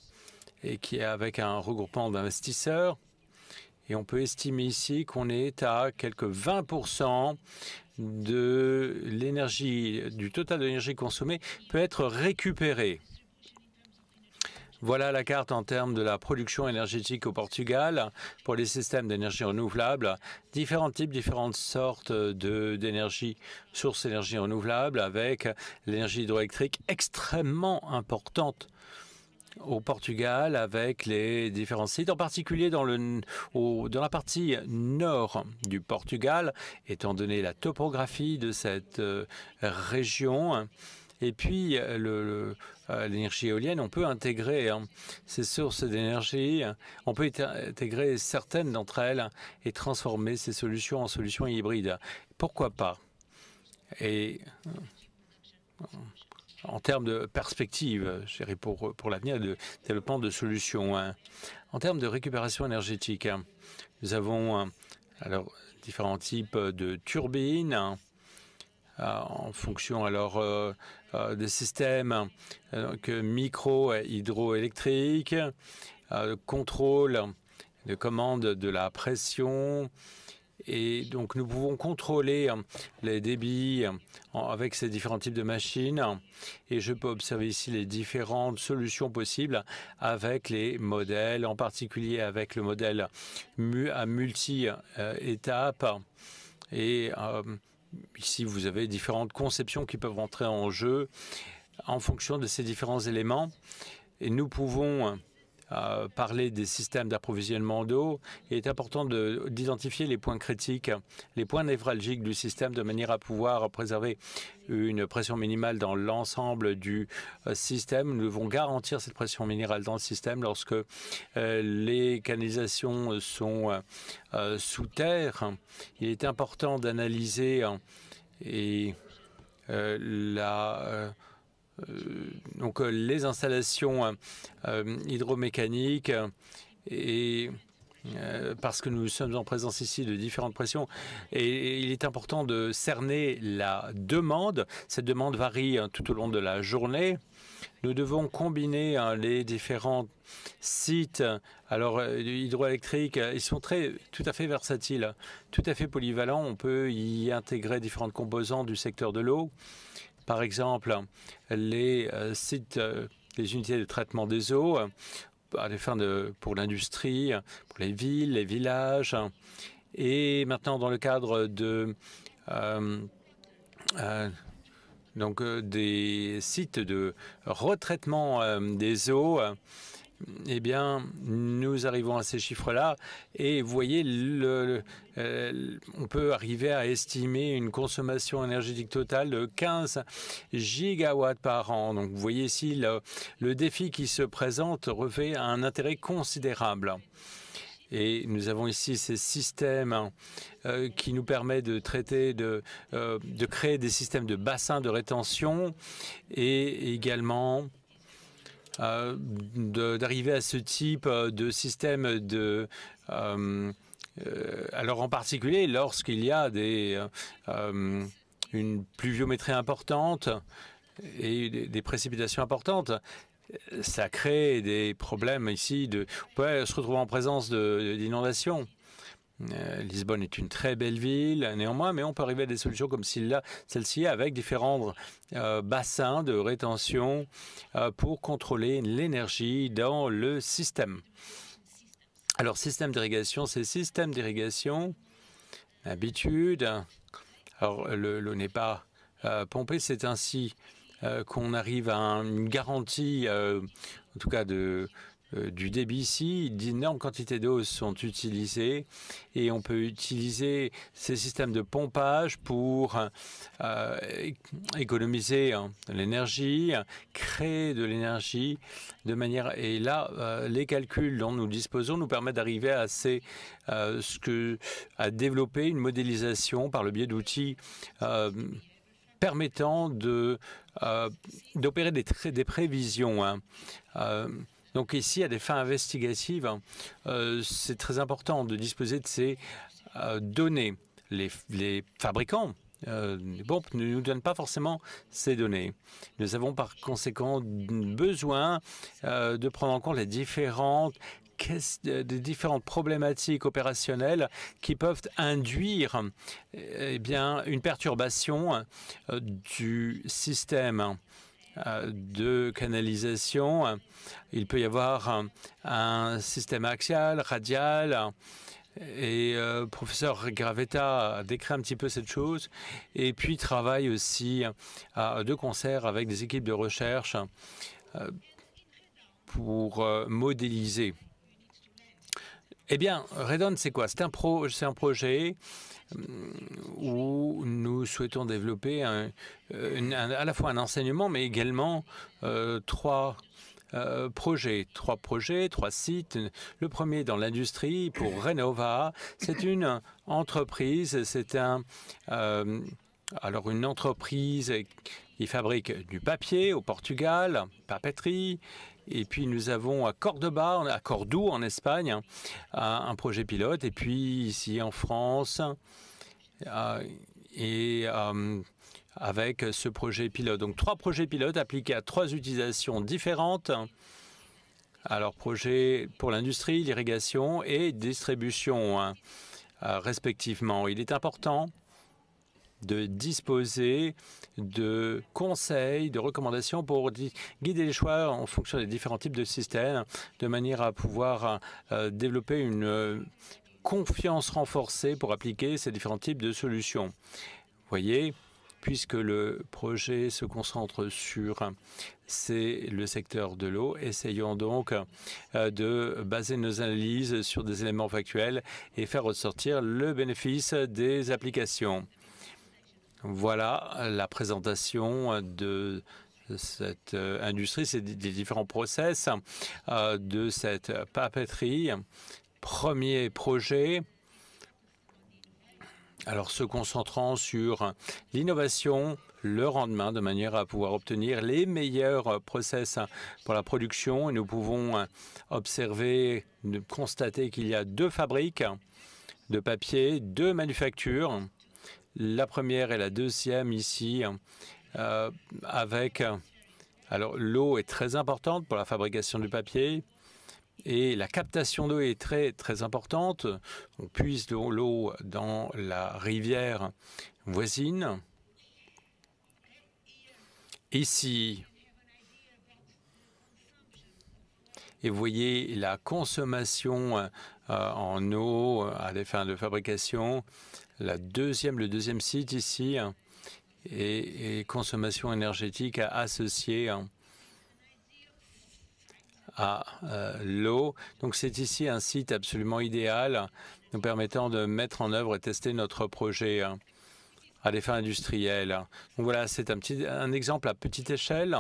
et qui est avec un regroupement d'investisseurs. Et on peut estimer ici qu'on est à quelques 20 de l'énergie, du total de l'énergie consommée peut être récupéré. Voilà la carte en termes de la production énergétique au Portugal pour les systèmes d'énergie renouvelable. Différents types, différentes sortes d'énergie, sources d'énergie renouvelable avec l'énergie hydroélectrique extrêmement importante au Portugal avec les différents sites, en particulier dans, le, dans la partie nord du Portugal, étant donné la topographie de cette euh, région. Et puis, euh, l'énergie éolienne, on peut intégrer hein, ces sources d'énergie, on peut intégrer certaines d'entre elles et transformer ces solutions en solutions hybrides. Pourquoi pas? En termes de perspective, je pour, pour l'avenir de développement de solutions. Hein. En termes de récupération énergétique, hein, nous avons hein, alors différents types de turbines euh, en fonction alors euh, euh, des systèmes micro hydroélectriques, contrôle de commande de la pression, et donc, nous pouvons contrôler hein, les débits hein, avec ces différents types de machines. Et je peux observer ici les différentes solutions possibles avec les modèles, en particulier avec le modèle à multi-étapes. Et euh, ici, vous avez différentes conceptions qui peuvent entrer en jeu en fonction de ces différents éléments. Et nous pouvons parler des systèmes d'approvisionnement d'eau, il est important d'identifier les points critiques, les points névralgiques du système de manière à pouvoir préserver une pression minimale dans l'ensemble du euh, système. Nous devons garantir cette pression minimale dans le système lorsque euh, les canalisations sont euh, sous terre. Il est important d'analyser et la donc euh, les installations euh, hydromécaniques et euh, parce que nous sommes en présence ici de différentes pressions et il est important de cerner la demande. Cette demande varie hein, tout au long de la journée. Nous devons combiner hein, les différents sites. Alors, euh, hydroélectriques, ils sont très, tout à fait versatiles, tout à fait polyvalents. On peut y intégrer différentes composantes du secteur de l'eau. Par exemple, les euh, sites, les unités de traitement des eaux de, pour l'industrie, pour les villes, les villages. Et maintenant, dans le cadre de euh, euh, donc, euh, des sites de retraitement des eaux, eh bien, nous arrivons à ces chiffres-là et vous voyez, euh, on peut arriver à estimer une consommation énergétique totale de 15 gigawatts par an. Donc, vous voyez ici le, défi qui se présente revêt un intérêt considérable. Et nous avons ici ces systèmes euh, qui nous permettent de traiter, euh, de créer des systèmes de bassins de rétention et également euh, d'arriver à ce type euh, de système de euh, alors en particulier lorsqu'il y a des, une pluviométrie importante et des, précipitations importantes, ça crée des problèmes ici. De, on peut se retrouver en présence d'inondations. Euh, Lisbonne est une très belle ville, néanmoins, mais on peut arriver à des solutions comme celle-ci avec différents euh, bassins de rétention euh, pour contrôler l'énergie dans le système. Alors, système d'irrigation, c'est système d'irrigation, habitude. Alors, l'eau n'est pas pompée, c'est ainsi qu'on arrive à une garantie, en tout cas de, du débit ici, d'énormes quantités d'eau sont utilisées et on peut utiliser ces systèmes de pompage pour euh, économiser hein, l'énergie, créer de l'énergie de manière et là euh, les calculs dont nous disposons nous permettent d'arriver à ce que à développer une modélisation par le biais d'outils permettant de d'opérer des, des, prévisions. Hein. Donc ici, à des fins investigatives, hein, euh, c'est très important de disposer de ces euh, données. Les, fabricants euh, ne nous donnent pas forcément ces données. Nous avons par conséquent besoin de prendre en compte les différentes des différentes problématiques opérationnelles qui peuvent induire eh bien, une perturbation du système de canalisation. Il peut y avoir un, système axial, radial, et euh, professeur Gravetta décrit un petit peu cette chose et puis travaille aussi de concert avec des équipes de recherche euh, pour modéliser. Eh bien, Redon, c'est quoi? C'est un, pro, un projet où nous souhaitons développer un, à la fois un enseignement, mais également euh, trois euh, projets, trois projets, trois sites. Le premier dans l'industrie pour Renova, c'est une entreprise, c'est un euh, alors une entreprise qui fabrique du papier au Portugal, papeterie, et puis nous avons à Cordoba, à Cordoue en Espagne, un projet pilote. Et puis ici en France, euh, et euh, avec ce projet pilote. Donc trois projets pilotes appliqués à trois utilisations différentes. Alors projet pour l'industrie, l'irrigation et distribution hein, euh, respectivement. Il est important de disposer de conseils, de recommandations pour guider les choix en fonction des différents types de systèmes, de manière à pouvoir euh, développer une euh, confiance renforcée pour appliquer ces différents types de solutions. Voyez, puisque le projet se concentre sur c'est le secteur de l'eau. Essayons donc euh, de baser nos analyses sur des éléments factuels et faire ressortir le bénéfice des applications. Voilà la présentation de cette euh, industrie, des différents process euh, de cette papeterie. Premier projet, alors se concentrant sur l'innovation, le lendemain de manière à pouvoir obtenir les meilleurs process pour la production. Nous pouvons observer, constater qu'il y a deux fabriques de papier, deux manufactures. La première et la deuxième ici, euh, avec... Alors l'eau est très importante pour la fabrication du papier et la captation d'eau est très très importante. On puise l'eau dans la rivière voisine. Ici, et vous voyez la consommation euh, en eau à des fins de fabrication. La deuxième, le deuxième site ici et, consommation énergétique associée à euh, l'eau. Donc c'est ici un site absolument idéal nous permettant de mettre en œuvre et tester notre projet à des fins industrielles. Donc voilà, c'est un, petit, un exemple à petite échelle.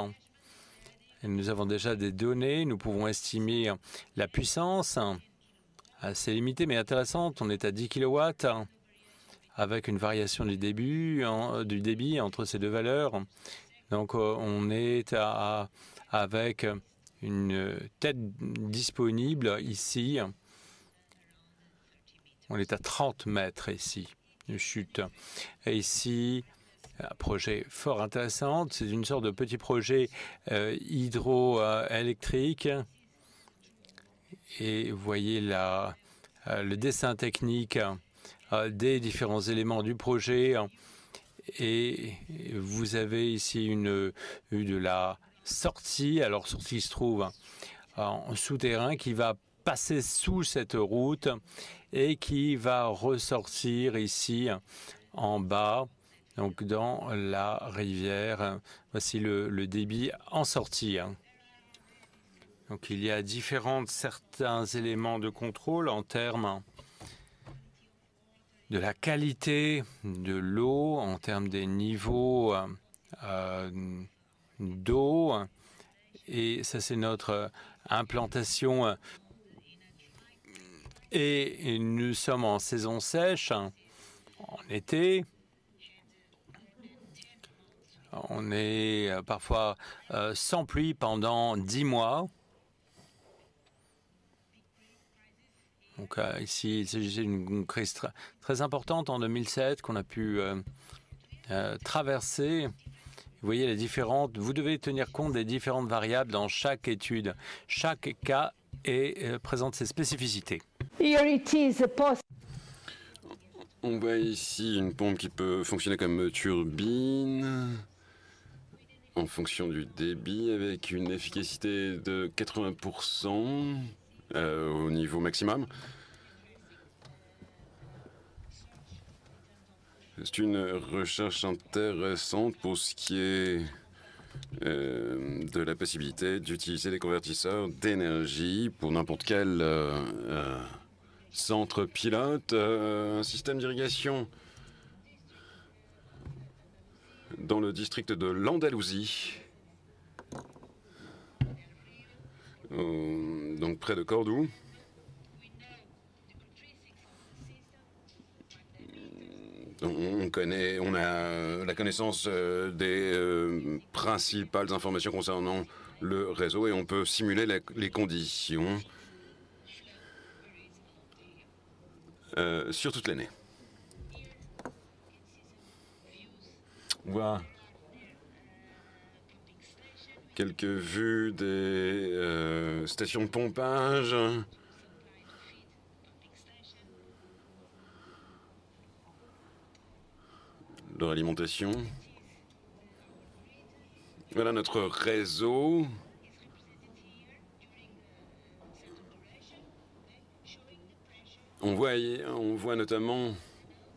nous avons déjà des données, nous pouvons estimer la puissance assez limitée mais intéressante. On est à 10 kW avec une variation du début, du débit entre ces deux valeurs. Donc euh, on est à, avec une tête disponible ici. On est à 30 mètres ici, une chute. Et ici, un projet fort intéressant. C'est une sorte de petit projet euh, hydroélectrique. Et vous voyez là euh, le dessin technique des différents éléments du projet. Et vous avez ici une, de la sortie. Alors, sortie se trouve en souterrain qui va passer sous cette route et qui va ressortir ici en bas, donc dans la rivière. Voici le, le débit en sortie. Donc il y a différents certains éléments de contrôle en termes de la qualité de l'eau, en termes des niveaux euh, d'eau. Et ça, c'est notre implantation. Et nous sommes en saison sèche, en été. On est parfois euh, sans pluie pendant dix mois. Donc euh, ici, il s'agissait d'une crise très, importante en 2007 qu'on a pu euh, euh, traverser. Vous voyez les différentes. Vous devez tenir compte des différentes variables dans chaque étude. Chaque cas est, présente ses spécificités. On voit ici une pompe qui peut fonctionner comme turbine en fonction du débit avec une efficacité de 80% euh, au niveau maximum. C'est une recherche intéressante pour ce qui est euh, de la possibilité d'utiliser des convertisseurs d'énergie pour n'importe quel euh, centre pilote, un système d'irrigation dans le district de l'Andalousie donc près de Cordoue. On connaît, on a la connaissance euh, des euh, principales informations concernant le réseau et on peut simuler les conditions euh, sur toute l'année. Voilà quelques vues des euh, stations de pompage. Leur alimentation. Voilà notre réseau. On voit, on voit notamment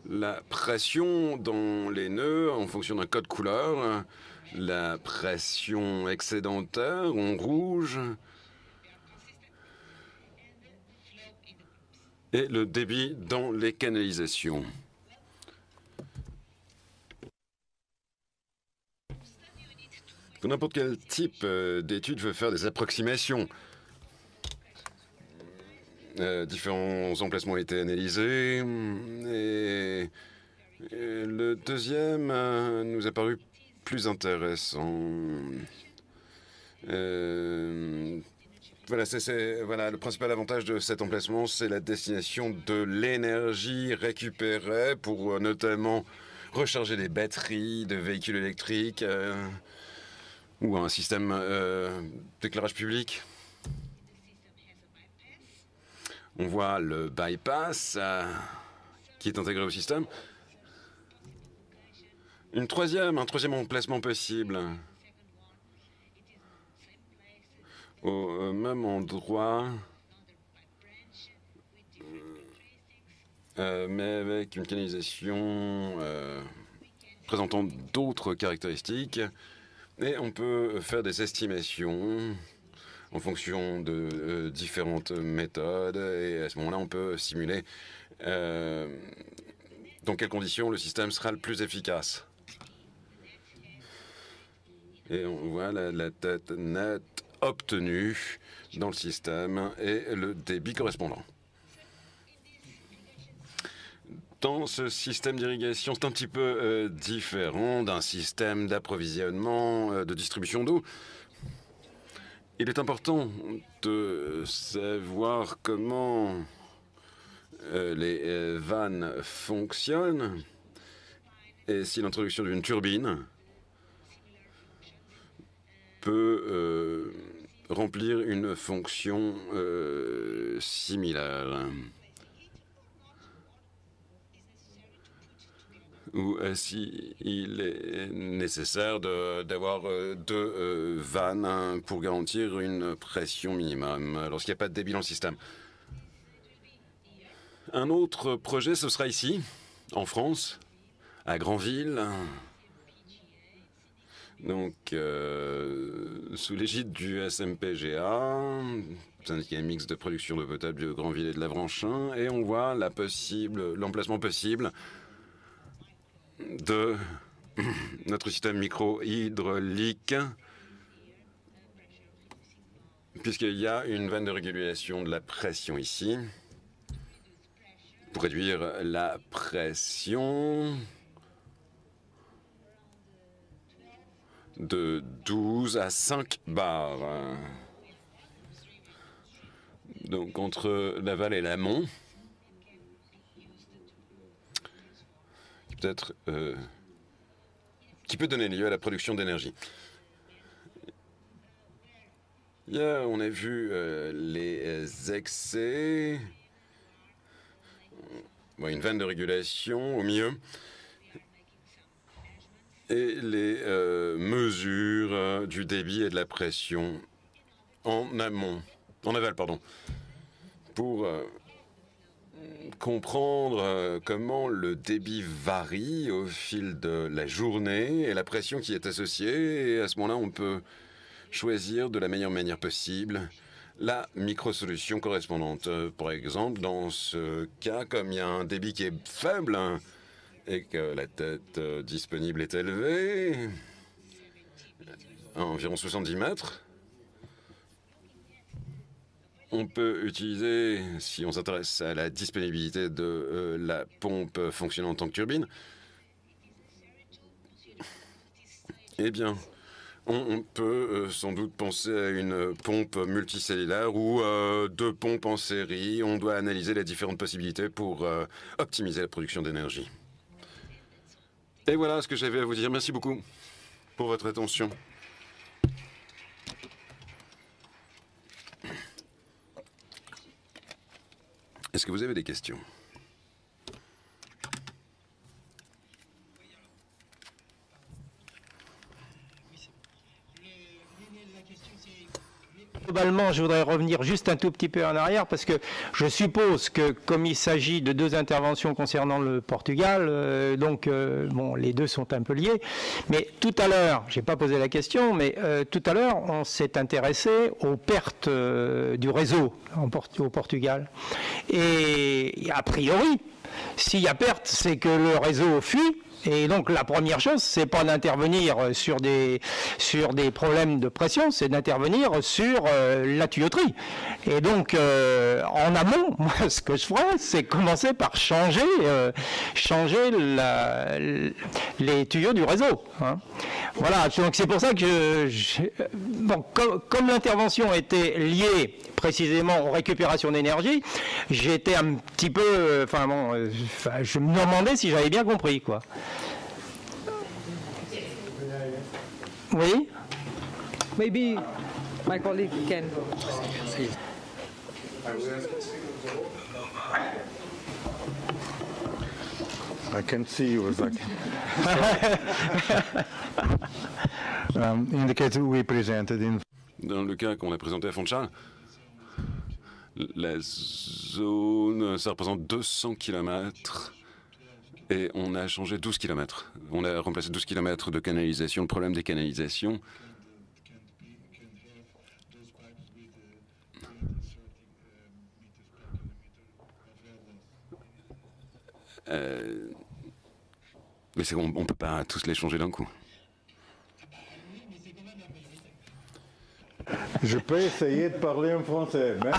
la pression dans les nœuds en fonction d'un code couleur la pression excédentaire en rouge et le débit dans les canalisations. Pour n'importe quel type euh, d'étude veut faire des approximations. Euh, différents emplacements ont été analysés et, le deuxième euh, nous a paru plus intéressant. Euh, voilà, voilà, le principal avantage de cet emplacement, c'est la destination de l'énergie récupérée pour notamment recharger des batteries de véhicules électriques ou un système d'éclairage public. On voit le bypass euh, qui est intégré au système. Une troisième, un troisième emplacement possible. Au euh, même endroit, euh, mais avec une canalisation présentant d'autres caractéristiques. Et on peut faire des estimations en fonction de euh, différentes méthodes. Et à ce moment-là, on peut simuler euh, dans quelles conditions le système sera le plus efficace. Et on voit la, tête nette obtenue dans le système et le débit correspondant. Dans ce système d'irrigation, c'est un petit peu euh, différent d'un système d'approvisionnement, de distribution d'eau. Il est important de savoir comment euh, les euh, vannes fonctionnent et si l'introduction d'une turbine peut euh, remplir une fonction similaire. Ou euh, si il est nécessaire de- d'avoir euh, deux euh, vannes hein, pour garantir une pression minimum lorsqu'il n'y a pas de débit dans le système. Un autre projet, ce sera ici, en France, à Granville. Donc, euh, sous l'égide du SMPGA, syndicat mix de production d'eau potable de Granville et de Lavranchin, et on voit l'emplacement possible de notre système micro-hydraulique, puisqu'il y a une vanne de régulation de la pression ici, pour réduire la pression. de 12 à 5 bars. Donc entre l'aval et l'amont. Qui peut-être euh, qui peut donner lieu à la production d'énergie. On a vu euh, les excès. Une vanne de régulation au milieu et les euh, mesures du débit et de la pression en amont, en aval, pardon, pour comprendre euh, comment le débit varie au fil de la journée et la pression qui est associée. Et à ce moment-là, on peut choisir de la meilleure manière possible la micro-solution correspondante. Euh, Par exemple, dans ce cas, comme il y a un débit qui est faible, hein, et que la tête euh, disponible est élevée, environ 70 mètres. On peut utiliser, si on s'intéresse à la disponibilité de euh, la pompe fonctionnant en tant que turbine, eh bien, on, peut euh, sans doute penser à une pompe multicellulaire ou euh, deux pompes en série. On doit analyser les différentes possibilités pour optimiser la production d'énergie. Et voilà ce que j'avais à vous dire. Merci beaucoup pour votre attention. Est-ce que vous avez des questions? Globalement, je voudrais revenir juste un tout petit peu en arrière parce que je suppose que comme il s'agit de deux interventions concernant le Portugal, euh, donc euh, bon, les deux sont un peu liés. Mais tout à l'heure, j'ai pas posé la question, mais euh, tout à l'heure, on s'est intéressé aux pertes du réseau au Portugal. Et a priori, s'il y a perte, c'est que le réseau fuit Et donc la première chose, c'est pas d'intervenir sur des sur des problèmes de pression, c'est d'intervenir sur euh, la tuyauterie. Et donc euh, en amont, moi, ce que je ferais, c'est commencer par changer euh, changer la, les tuyaux du réseau. hein. Voilà. Donc c'est pour ça que je, je- bon, comme, comme l'intervention était liée précisément aux récupérations d'énergie, j'étais un petit peu, euh, enfin bon, euh, je me demandais si j'avais bien compris quoi. Oui. Maybe my colleague can. I can see you, um, in the case we presented in Dans le cas qu'on a présenté à Fontchal, la zone, ça représente 200 km et on a changé 12 km. On a remplacé 12 km de canalisation. Le problème des canalisations, Euh, mais qu'on ne peut pas tous les changer d'un coup. Je peux essayer de parler en français, mais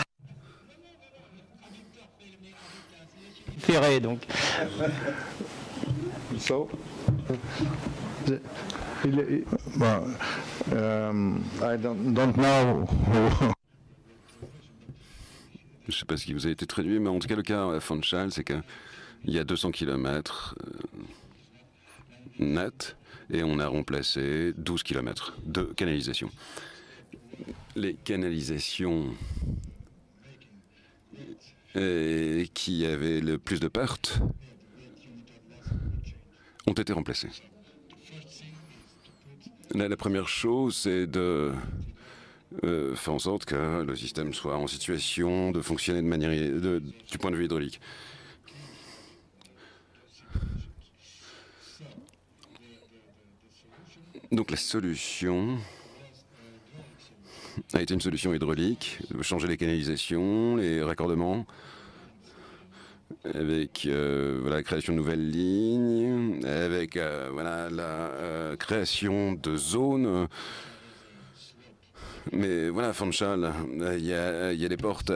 Ferré donc. so? Well, um, I don't, don't know who, Je ne sais pas ce qui vous a été traduit, mais en tout cas, le cas à Funchal, c'est qu'il y a 200 km net et on a remplacé 12 km de canalisation. Les canalisations euh, qui avaient le plus de pertes ont été remplacées. Là, la première chose, c'est de euh, faire en sorte que le système soit en situation de fonctionner de manière du point de vue hydraulique. Donc la solution a été une solution hydraulique, changer les canalisations, les raccordements, avec euh, voilà, la création de nouvelles lignes, avec euh, voilà, la euh, création de zones mais voilà, Funchal, euh, il y a, des, portes,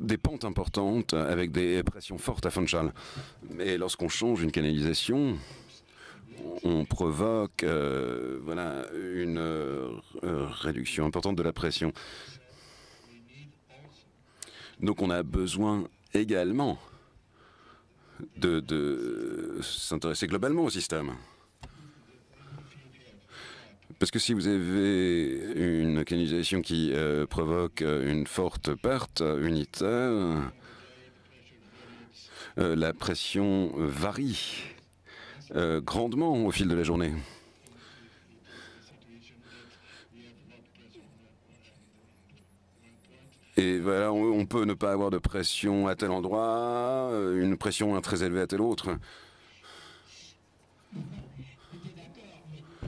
des pentes importantes avec des pressions fortes à Funchal. Mais lorsqu'on change une canalisation, on provoque euh, voilà, une euh, réduction importante de la pression. Donc on a besoin également de, s'intéresser globalement au système. Parce que si vous avez une canalisation qui euh, provoque une forte perte unitaire, la pression varie euh, grandement au fil de la journée. Et voilà, on, peut ne pas avoir de pression à tel endroit, euh, une pression très élevée à tel autre.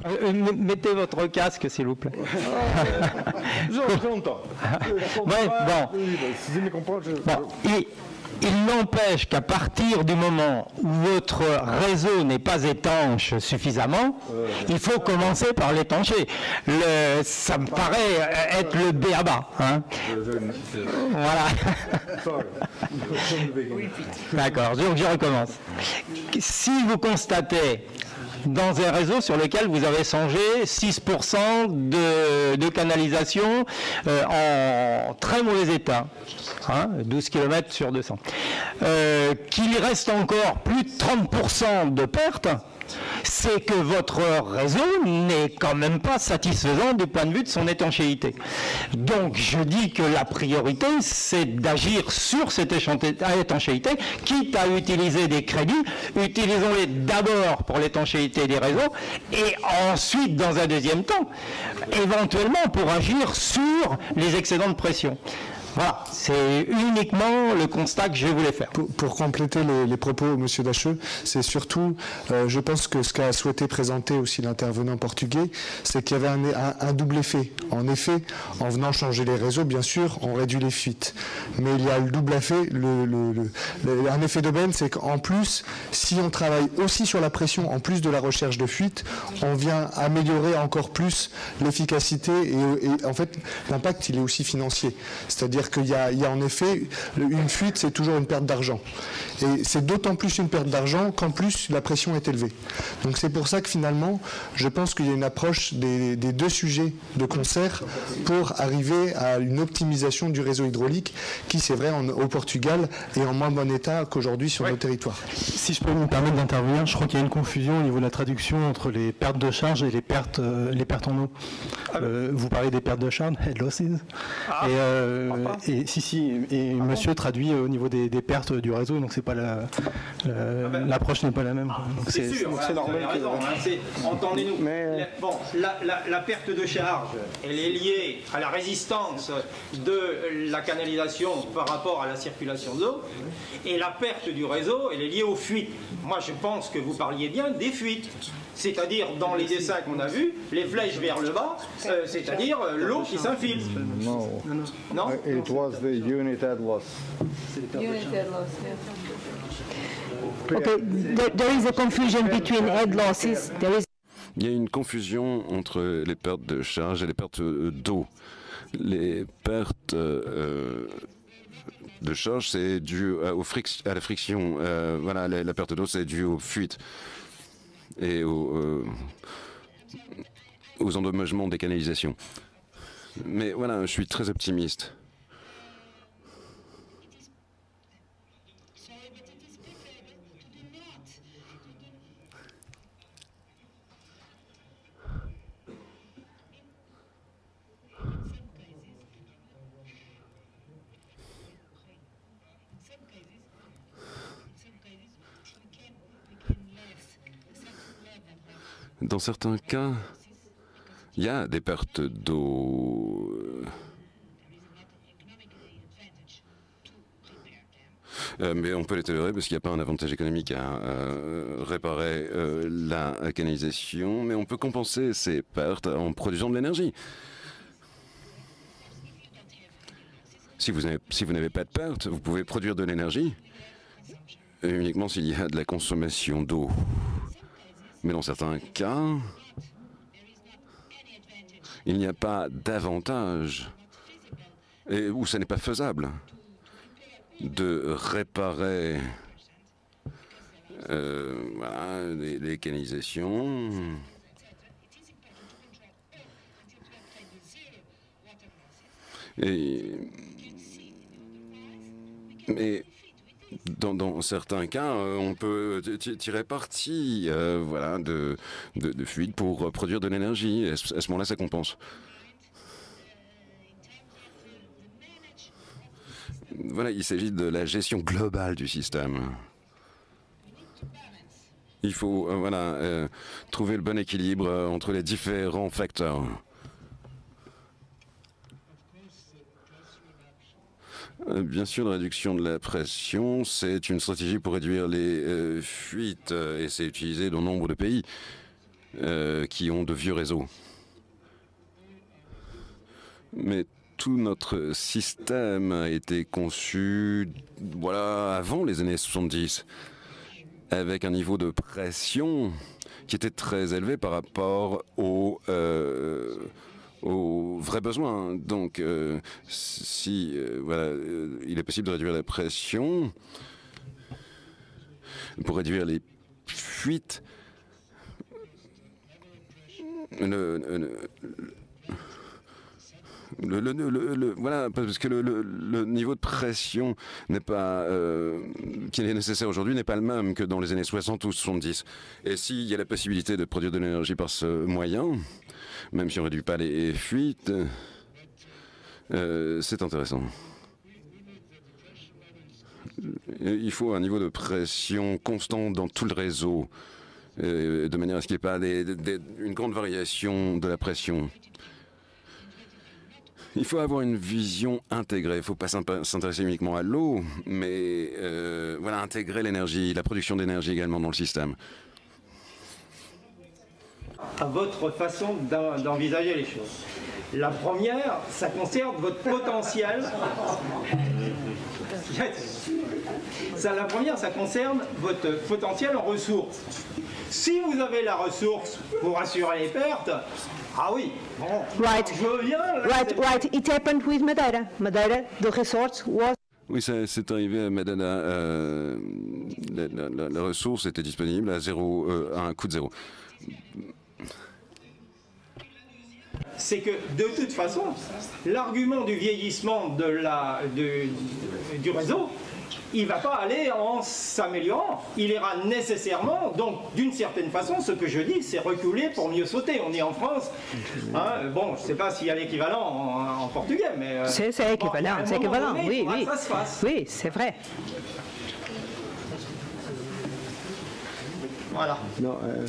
Euh, mettez votre casque s'il vous plaît. J'entends. Ouais, bon. Si je me comprends, je... Bon, il, il n'empêche qu'à partir du moment où votre réseau n'est pas étanche suffisamment, il faut commencer par l'étancher. Ça me paraît être le B à bas. Hein. Voilà. D'accord, donc je recommence. Si vous constatez dans un réseau sur lequel vous avez changé 6% de, de canalisation euh, en très mauvais état, hein, 12 km sur 200, euh, qu'il reste encore plus de 30% de pertes, c'est que votre réseau n'est quand même pas satisfaisant du point de vue de son étanchéité. Donc je dis que la priorité, c'est d'agir sur cette étanchéité, quitte à utiliser des crédits, utilisons-les d'abord pour l'étanchéité des réseaux, et ensuite, dans un deuxième temps, éventuellement pour agir sur les excédents de pression. Voilà, c'est uniquement le constat que je voulais faire. Pour, compléter les, propos, Monsieur Dacheux, c'est surtout, euh, je pense que ce qu'a souhaité présenter aussi l'intervenant portugais, c'est qu'il y avait un, double effet. En effet, en venant changer les réseaux, bien sûr, on réduit les fuites. Mais il y a le double effet, un effet d'aubaine, c'est qu'en plus, si on travaille aussi sur la pression, en plus de la recherche de fuite, on vient améliorer encore plus l'efficacité et, en fait, l'impact, il est aussi financier. C'est-à-dire qu'il y, a en effet, une fuite, c'est toujours une perte d'argent. Et c'est d'autant plus une perte d'argent qu'en plus, la pression est élevée. Donc c'est pour ça que finalement, je pense qu'il y a une approche des, deux sujets de concert pour arriver à une optimisation du réseau hydraulique qui, c'est vrai, au Portugal est en moins bon état qu'aujourd'hui sur nos territoires. Si je peux me permettre d'intervenir, je crois qu'il y a une confusion au niveau de la traduction entre les pertes de charge et les pertes, euh, les pertes en eau. Ah euh, vous parlez des pertes de charge, head losses. Ah. et, euh, et, si, si, et ah monsieur traduit au niveau des, pertes du réseau, donc c'est pas la, ben. l'approche n'est pas la même. c'est sûr, c'est normal. Hein, entendez-nous. Mais... bon, la, la, perte de charge, elle est liée à la résistance de la canalisation par rapport à la circulation d'eau, et la perte du réseau, elle est liée aux fuites. Moi, je pense que vous parliez bien des fuites c'est-à-dire dans les dessins qu'on a vus, les flèches vers le bas, euh, c'est-à-dire euh, l'eau qui s'infiltre. Non. Non It was the unit head loss. Unit head loss, Okay, there is a confusion between head losses. There is il y a une confusion entre les pertes de charge et les pertes euh, d'eau. Les pertes euh, de charge, c'est dû au à la friction. Euh, voilà, la, la perte d'eau, c'est dû aux fuites et aux, aux endommagements des canalisations. Mais voilà, je suis très optimiste. Dans certains cas, il y a des pertes d'eau. Euh, mais on peut les tolérer parce qu'il n'y a pas un avantage économique à euh, réparer euh, la canalisation, mais on peut compenser ces pertes en produisant de l'énergie. Si vous n'avez pas de perte, vous pouvez produire de l'énergie uniquement s'il y a de la consommation d'eau. Mais dans certains cas, il n'y a pas d'avantage, et où ce n'est pas faisable, de réparer euh, les, canalisations. Et, mais dans, certains cas, euh, on peut tirer parti euh, voilà, de, de, fuite pour produire de l'énergie. À ce moment-là, ça compense. Voilà, il s'agit de la gestion globale du système. Il faut euh, voilà, trouver le bon équilibre entre les différents facteurs. Bien sûr, la réduction de la pression, c'est une stratégie pour réduire les euh, fuites euh, et c'est utilisé dans nombre de pays qui ont de vieux réseaux. Mais tout notre système a été conçu voilà, avant les années 70 avec un niveau de pression qui était très élevé par rapport au aux vrais besoins. Donc, euh, si euh, voilà, euh, il est possible de réduire la pression pour réduire les fuites, le, le, voilà, parce que le, niveau de pression n'est pas, qui est nécessaire aujourd'hui n'est pas le même que dans les années 60 ou 70. Et s'il y a la possibilité de produire de l'énergie par ce moyen, même si on réduit pas les fuites, euh, c'est intéressant. Il faut un niveau de pression constant dans tout le réseau, euh, de manière à ce qu'il n'y ait pas une grande variation de la pression. Il faut avoir une vision intégrée. Il ne faut pas s'intéresser uniquement à l'eau, mais euh, voilà, intégrer l'énergie, la production d'énergie également dans le système. À votre façon d'envisager les choses. La première, ça concerne votre potentiel. Ça, la première, ça concerne votre potentiel en ressources. Si vous avez la ressource pour assurer les pertes, ah oui, bon, right. je viens. right, right. It happened with Madeira. Madeira, the resource was oui, c'est arrivé à Madeira. Euh, la, la, la, ressource était disponible à, zéro, euh, à un coût de zéro. C'est que de toute façon, l'argument du vieillissement de la, de, du réseau, il ne va pas aller en s'améliorant. Il ira nécessairement, donc d'une certaine façon, ce que je dis, c'est reculer pour mieux sauter. On est en France. Hein, bon, je ne sais pas s'il y a l'équivalent en, en, portugais, mais... Euh, c'est équivalent, c'est équivalent, donné, oui, oui. Ça se fasse. Oui, c'est vrai. Voilà. Non, euh...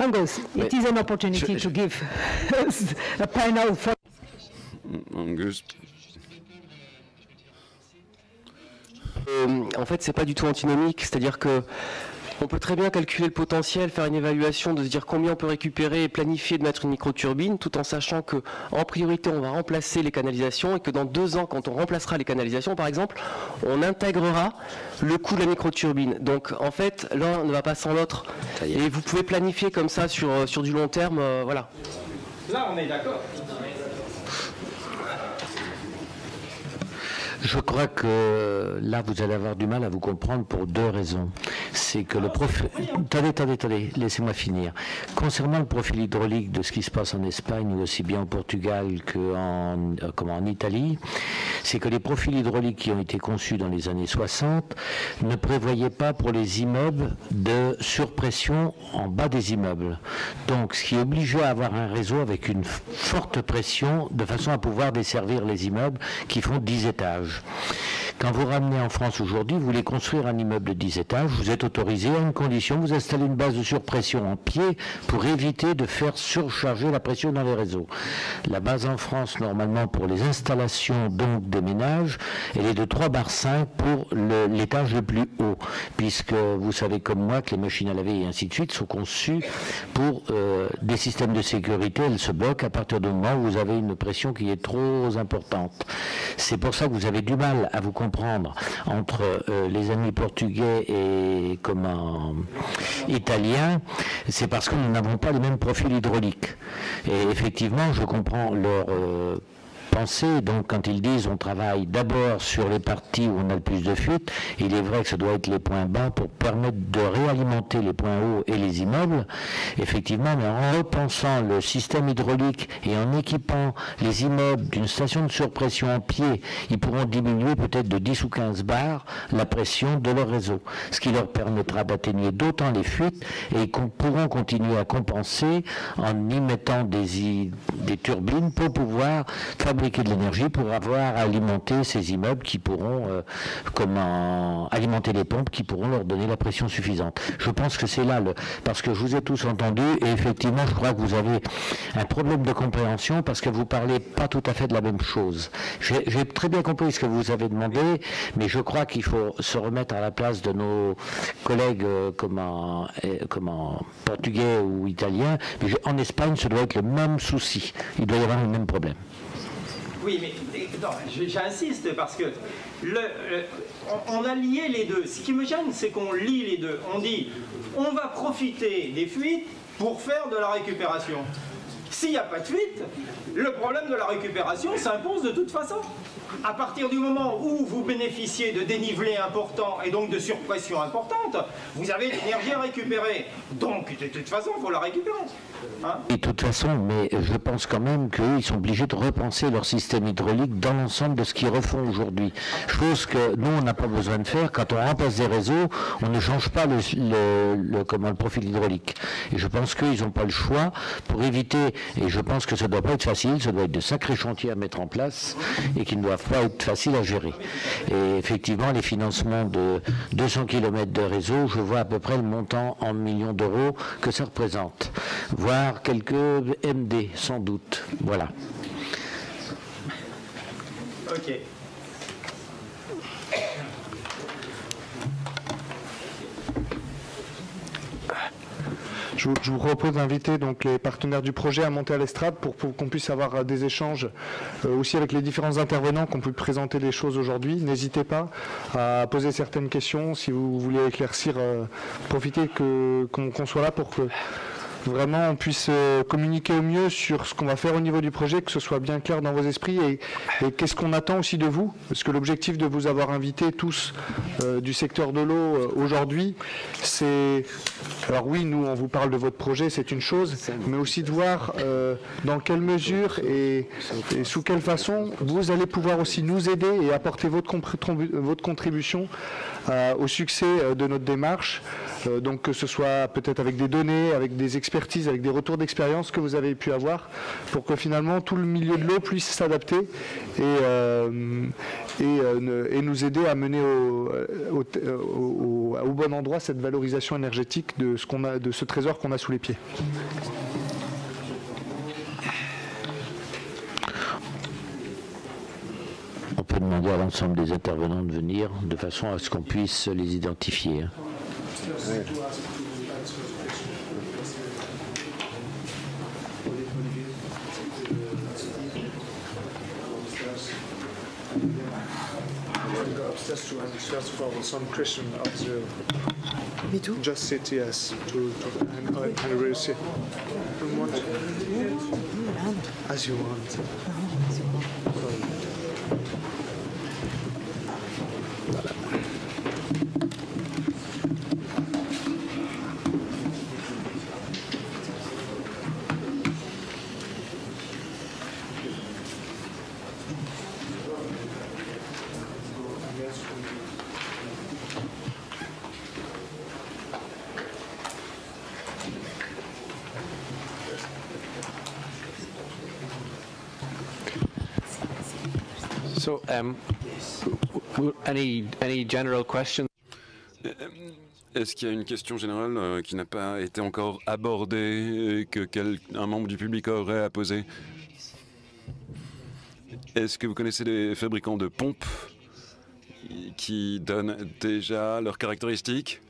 Angus, it is an opportunity to give a panel for... Angus. Euh, en fait, c'est pas du tout antinomique, c'est-à-dire que on peut très bien calculer le potentiel, faire une évaluation, de se dire combien on peut récupérer et planifier de mettre une microturbine, tout en sachant que en priorité on va remplacer les canalisations et que dans deux ans, quand on remplacera les canalisations, par exemple, on intégrera le coût de la microturbine. Donc en fait, l'un ne va pas sans l'autre. Et vous pouvez planifier comme ça sur, sur du long terme, euh, voilà. Là, on est d'accord. Je crois que là, vous allez avoir du mal à vous comprendre pour deux raisons. C'est que le profil... Attendez, attendez, attendez, laissez-moi finir. Concernant le profil hydraulique de ce qui se passe en Espagne, ou aussi bien au Portugal qu'en euh, en Italie, c'est que les profils hydrauliques qui ont été conçus dans les années 60 ne prévoyaient pas pour les immeubles de surpression en bas des immeubles. Donc, ce qui obligeait à avoir un réseau avec une forte pression de façon à pouvoir desservir les immeubles qui font 10 étages. hoje. Quand vous ramenez en France aujourd'hui, vous voulez construire un immeuble de 10 étages, vous êtes autorisé à une condition, vous installez une base de surpression en pied pour éviter de faire surcharger la pression dans les réseaux. La base en France, normalement, pour les installations donc des ménages, elle est de 3 bar 5 pour l'étage le, plus haut, puisque vous savez comme moi que les machines à laver et ainsi de suite sont conçues pour euh, des systèmes de sécurité, elles se bloquent à partir du moment où vous avez une pression qui est trop importante. C'est pour ça que vous avez du mal à vous comprendre entre euh, les amis portugais et comment italiens, c'est parce que nous n'avons pas les mêmes profils hydrauliques. Et effectivement, je comprends leur euh, pensée. Donc, quand ils disent on travaille d'abord sur les parties où on a le plus de fuite, il est vrai que ça doit être les points bas pour permettre de réalimenter les points hauts et les immeubles. Effectivement, mais en repensant le système hydraulique et en équipant les immeubles d'une station de surpression en pied, ils pourront diminuer peut-être de 10 ou 15 bars la pression de leur réseau, ce qui leur permettra d'atténuer d'autant les fuites et ils pourront continuer à compenser en y mettant des, des turbines pour pouvoir fabriquer de l'énergie pour avoir alimenté ces immeubles qui pourront, euh, comment alimenter les pompes qui pourront leur donner la pression suffisante. Je pense que c'est là parce que je vous ai tous entendus et effectivement, je crois que vous avez un problème de compréhension parce que vous parlez pas tout à fait de la même chose. J'ai très bien compris ce que vous avez demandé, mais je crois qu'il faut se remettre à la place de nos collègues euh, comment, euh, comment portugais ou italiens. En Espagne, ce doit être le même souci. Il doit y avoir le même problème. Oui, mais j'insiste parce que on, a lié les deux. Ce qui me gêne, c'est qu'on lie les deux. On dit, on va profiter des fuites pour faire de la récupération. S'il n'y a pas de fuite, le problème de la récupération s'impose de toute façon. À partir du moment où vous bénéficiez de dénivelés importants et donc de surpression importante, vous avez l'énergie à récupérer. Donc, de toute façon, il faut la récupérer. Et de toute façon, mais je pense quand même qu'ils sont obligés de repenser leur système hydraulique dans l'ensemble de ce qu'ils refont aujourd'hui. Chose que nous, on n'a pas besoin de faire. Quand on remplace des réseaux, on ne change pas le comment, le profil hydraulique. Et je pense qu'ils n'ont pas le choix pour éviter, et je pense que ça ne doit pas être facile, ça doit être de sacrés chantiers à mettre en place et qui ne doivent pas être faciles à gérer. Et effectivement, les financements de 200 km de réseau, je vois à peu près le montant en millions d'euros que ça représente. Voire quelques MD, sans doute. Voilà. Ok. Je vous, propose d'inviter donc les partenaires du projet à monter à l'estrade pour, qu'on puisse avoir euh, des échanges euh, aussi avec les différents intervenants, qu'on puisse présenter les choses aujourd'hui. N'hésitez pas à poser certaines questions si vous voulez éclaircir, euh, profitez qu'on soit là pour que vraiment on puisse euh, communiquer au mieux sur ce qu'on va faire au niveau du projet, que ce soit bien clair dans vos esprits et, qu'est-ce qu'on attend aussi de vous. Parce que l'objectif de vous avoir invités tous euh, du secteur de l'eau euh, aujourd'hui, c'est... Alors oui, nous on vous parle de votre projet, c'est une chose, mais aussi de voir dans quelle mesure et, sous quelle façon vous allez pouvoir aussi nous aider et apporter votre, votre contribution au succès de notre démarche. Donc que ce soit peut-être avec des données, avec des expertises, avec des retours d'expérience que vous avez pu avoir pour que finalement tout le milieu de l'eau puisse s'adapter et, euh, euh, et, nous aider à mener au, bon endroit cette valorisation énergétique de ce, trésor qu'on a sous les pieds. On peut demander à l'ensemble des intervenants de venir de façon à ce qu'on puisse les identifier. Hein. just to just for some Christian observe. Me too. Just sit yes to, to and, uh, and really sit. As you want. So, um? Euh, est-ce qu'il y a une question générale euh, qui n'a pas été encore abordée et que quel, un membre du public aurait à poser? Est-ce que vous connaissez des fabricants de pompes qui donnent déjà leurs caractéristiques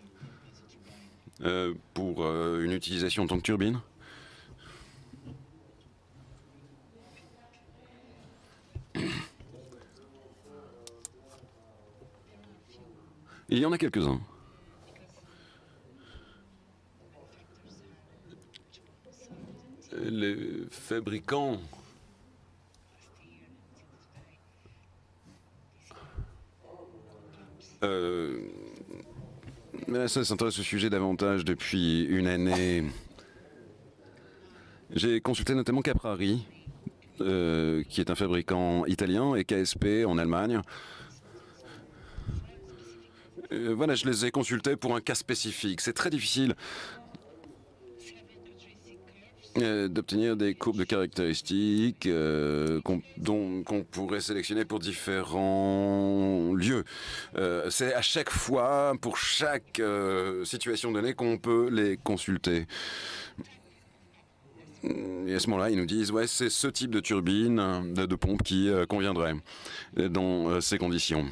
euh, pour une utilisation en tant que turbine? Il y en a quelques-uns. Les fabricants euh, ça s'intéresse au sujet davantage depuis une année. J'ai consulté notamment Caprari, euh, qui est un fabricant italien, et KSP en Allemagne. Euh, voilà, je les ai consultés pour un cas spécifique. C'est très difficile euh, d'obtenir des courbes de caractéristiques euh, qu'on pourrait sélectionner pour différents lieux. C'est à chaque fois, pour chaque situation donnée, qu'on peut les consulter. Et à ce moment-là, ils nous disent, ouais, c'est ce type de turbine, de pompe qui conviendrait dans ces conditions.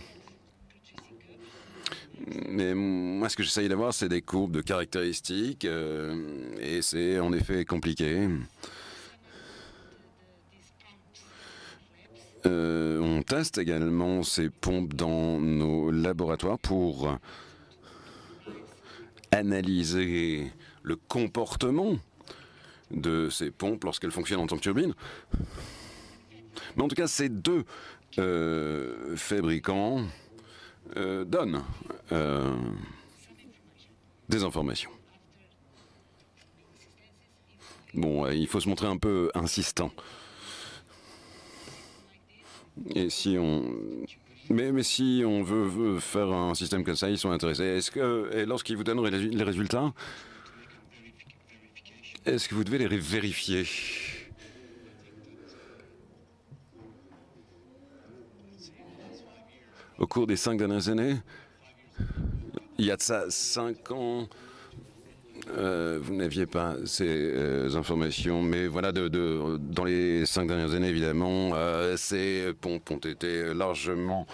Mais moi, ce que j'essaye d'avoir, c'est des courbes de caractéristiques, euh, et c'est en effet compliqué. Euh, on teste également ces pompes dans nos laboratoires pour analyser le comportement de ces pompes lorsqu'elles fonctionnent en tant que turbine. Mais en tout cas, ces deux euh, fabricants euh, donne euh, des informations. Bon, il faut se montrer un peu insistant. Et si on... Mais, mais si on veut, faire un système comme ça, ils sont intéressés. Est-ce que, et lorsqu'ils vous donnent les résultats, est-ce que vous devez les vérifier? Au cours des cinq dernières années. Il y a de ça cinq ans, Euh, vous n'aviez pas ces euh, informations, mais voilà, dans les cinq dernières années, évidemment, euh, ces pompes ont été largement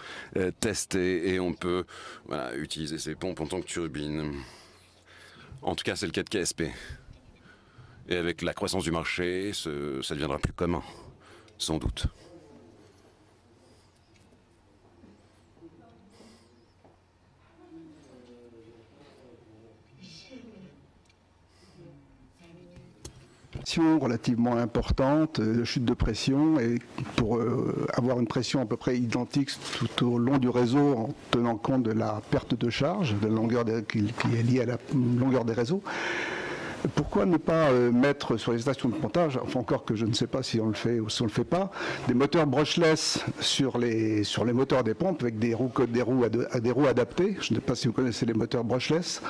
testées et on peut utiliser ces pompes en tant que turbine. En tout cas, c'est le cas de KSP. Et avec la croissance du marché, ça deviendra plus commun, sans doute. Relativement importante, de euh, chute de pression, et pour euh, avoir une pression à peu près identique tout au long du réseau en tenant compte de la perte de charge, de la longueur qui, est liée à la longueur des réseaux. Pourquoi ne pas euh, mettre sur les stations de pontage, enfin encore que je ne sais pas si on le fait ou si on ne le fait pas, des moteurs brushless sur les, sur les moteurs des pompes avec des roues, des roues, des roues adaptées. Je ne sais pas si vous connaissez les moteurs brushless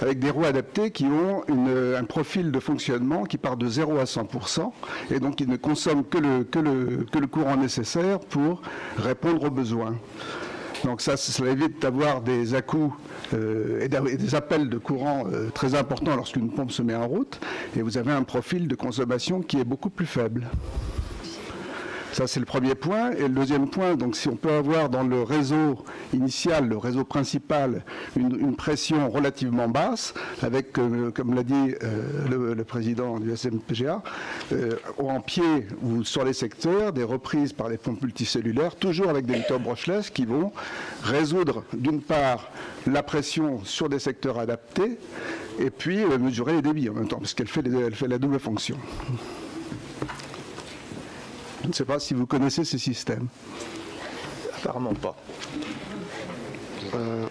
avec des roues adaptées qui ont un profil de fonctionnement qui part de 0 à 100% et donc qui ne consomment que le, courant nécessaire pour répondre aux besoins. Donc ça, ça évite d'avoir des à euh, et des appels de courant euh, très importants lorsqu'une pompe se met en route, et vous avez un profil de consommation qui est beaucoup plus faible. Ça, c'est le premier point. Et le deuxième point, donc si on peut avoir dans le réseau initial, le réseau principal, une, pression relativement basse, avec, euh, comme l'a dit euh, le, président du SMPGA, euh, en pied ou sur les secteurs, des reprises par les pompes multicellulaires, toujours avec des moteurs brushless qui vont résoudre, d'une part, la pression sur des secteurs adaptés, et puis mesurer les débits en même temps, parce qu'elle fait, fait la double fonction. Je ne sais pas si vous connaissez ces systèmes. Apparemment pas. Euh,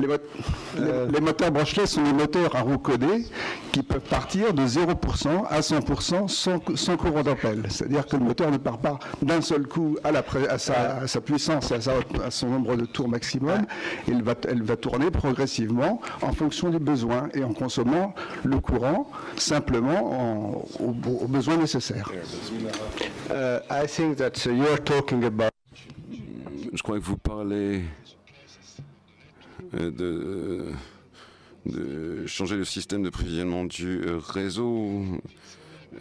euh, les, moteurs brushless sont des moteurs à roues codées qui peuvent partir de 0% à 100% sans, courant d'appel. C'est-à-dire que le moteur ne part pas d'un seul coup à, sa, puissance et à, son nombre de tours maximum. Il va, elle va tourner progressivement en fonction des besoins et en consommant le courant simplement aux, besoins nécessaires. Uh, Je crois que vous parlez euh, de, changer le système de prévisionnement du euh, réseau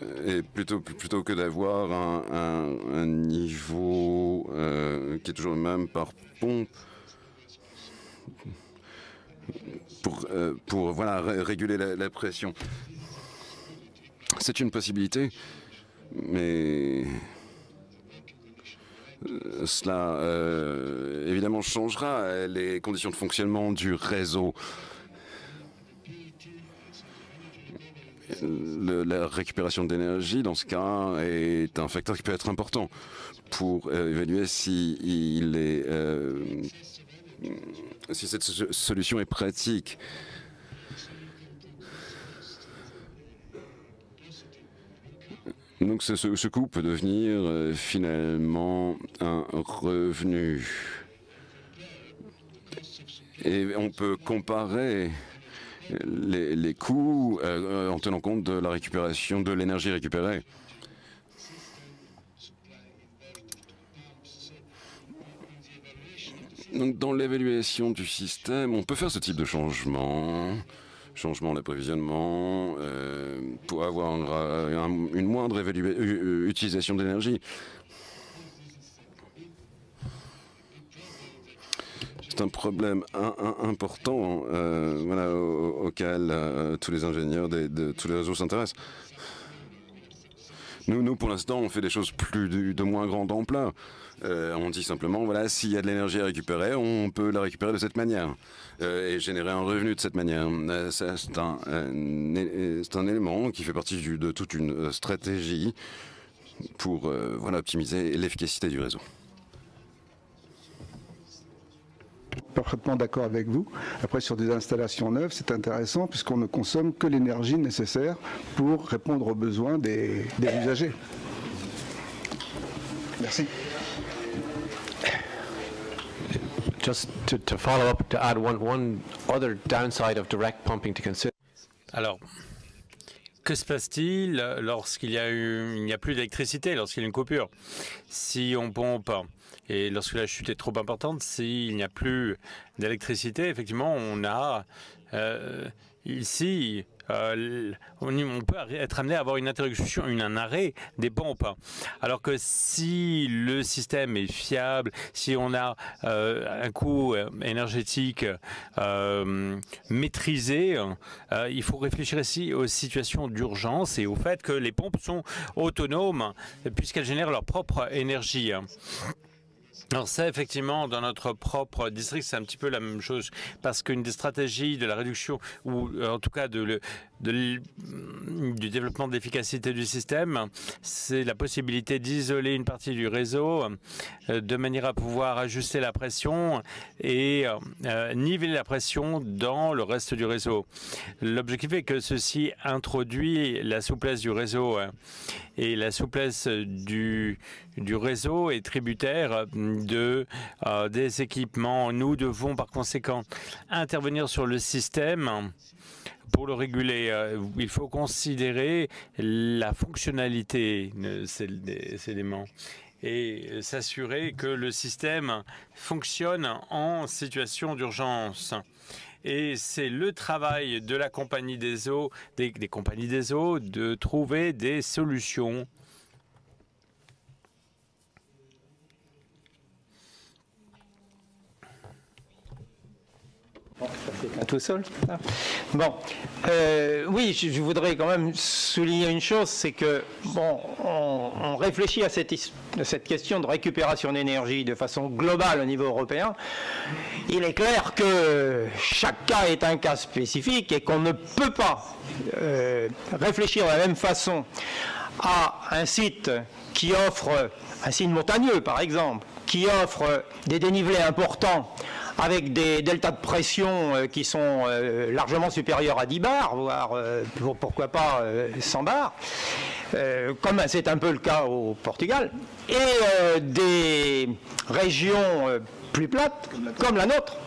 euh, et plutôt, plutôt que d'avoir un, niveau qui est toujours le même par pompe pour, pour voilà, réguler la pression. C'est une possibilité, mais euh, cela, euh, évidemment, changera les conditions de fonctionnement du réseau. la récupération d'énergie, dans ce cas, est un facteur qui peut être important pour euh, évaluer si il est, si cette solution est pratique. Donc ce, coût peut devenir euh, finalement un revenu. Et on peut comparer les, coûts euh, en tenant compte de la récupération de l'énergie récupérée. Donc dans l'évaluation du système, on peut faire ce type de changement changement d'approvisionnement, euh, pour avoir une moindre utilisation d'énergie. C'est un problème important euh, auquel euh, tous les ingénieurs de, tous les réseaux s'intéressent. Nous, pour l'instant, on fait des choses plus de, moins grande ampleur. On dit simplement, voilà, s'il y a de l'énergie à récupérer, on peut la récupérer de cette manière. Euh, et générer un revenu de cette manière. Euh, c'est un, élément qui fait partie de toute une euh, stratégie pour voilà, optimiser l'efficacité du réseau. parfaitement d'accord avec vous. Après, sur des installations neuves, c'est intéressant puisqu'on ne consomme que l'énergie nécessaire pour répondre aux besoins des usagers. Merci. Just to, to follow up, to add one, one other downside of direct pumping to consider. Alors, que se passe-t-il lorsqu'il y a n'y a plus d'électricité, lorsqu'il y a une coupure? Si on pompe et lorsque la chute est trop importante, s'il n'y a plus d'électricité, effectivement, on a ici, euh, on, peut être amené à avoir une interruption, un arrêt des pompes. Alors que si le système est fiable, si on a euh, un coût euh, énergétique maîtrisé, il faut réfléchir ici aux situations d'urgence et au fait que les pompes sont autonomes puisqu'elles génèrent leur propre énergie. Alors ça, effectivement, dans notre propre district, c'est un petit peu la même chose, parce qu'une des stratégies de la réduction, ou en tout cas le, du développement de l'efficacité du système, c'est la possibilité d'isoler une partie du réseau euh, de manière à pouvoir ajuster la pression et euh, niveler la pression dans le reste du réseau. L'objectif est que ceci introduit la souplesse du réseau hein, et la souplesse du, du réseau est tributaire de, euh, des équipements. Nous devons par conséquent intervenir sur le système pour le réguler, euh, il faut considérer la fonctionnalité de ces, éléments et s'assurer que le système fonctionne en situation d'urgence. Et c'est le travail de la compagnie des eaux, des compagnies des eaux, de trouver des solutions tout seul. Bon, euh, oui, je, voudrais quand même souligner une chose, c'est que bon, on, réfléchit à cette, question de récupération d'énergie de façon globale au niveau européen. Il est clair que chaque cas est un cas spécifique et qu'on ne peut pas euh, réfléchir de la même façon à un site qui offre un site montagneux, par exemple, qui offre des dénivelés importants avec des deltas de pression euh, qui sont euh, largement supérieurs à 10 bars, voire euh, pourquoi pas 100 bars, comme c'est un peu le cas au Portugal, et des régions plus plates, comme la nôtre,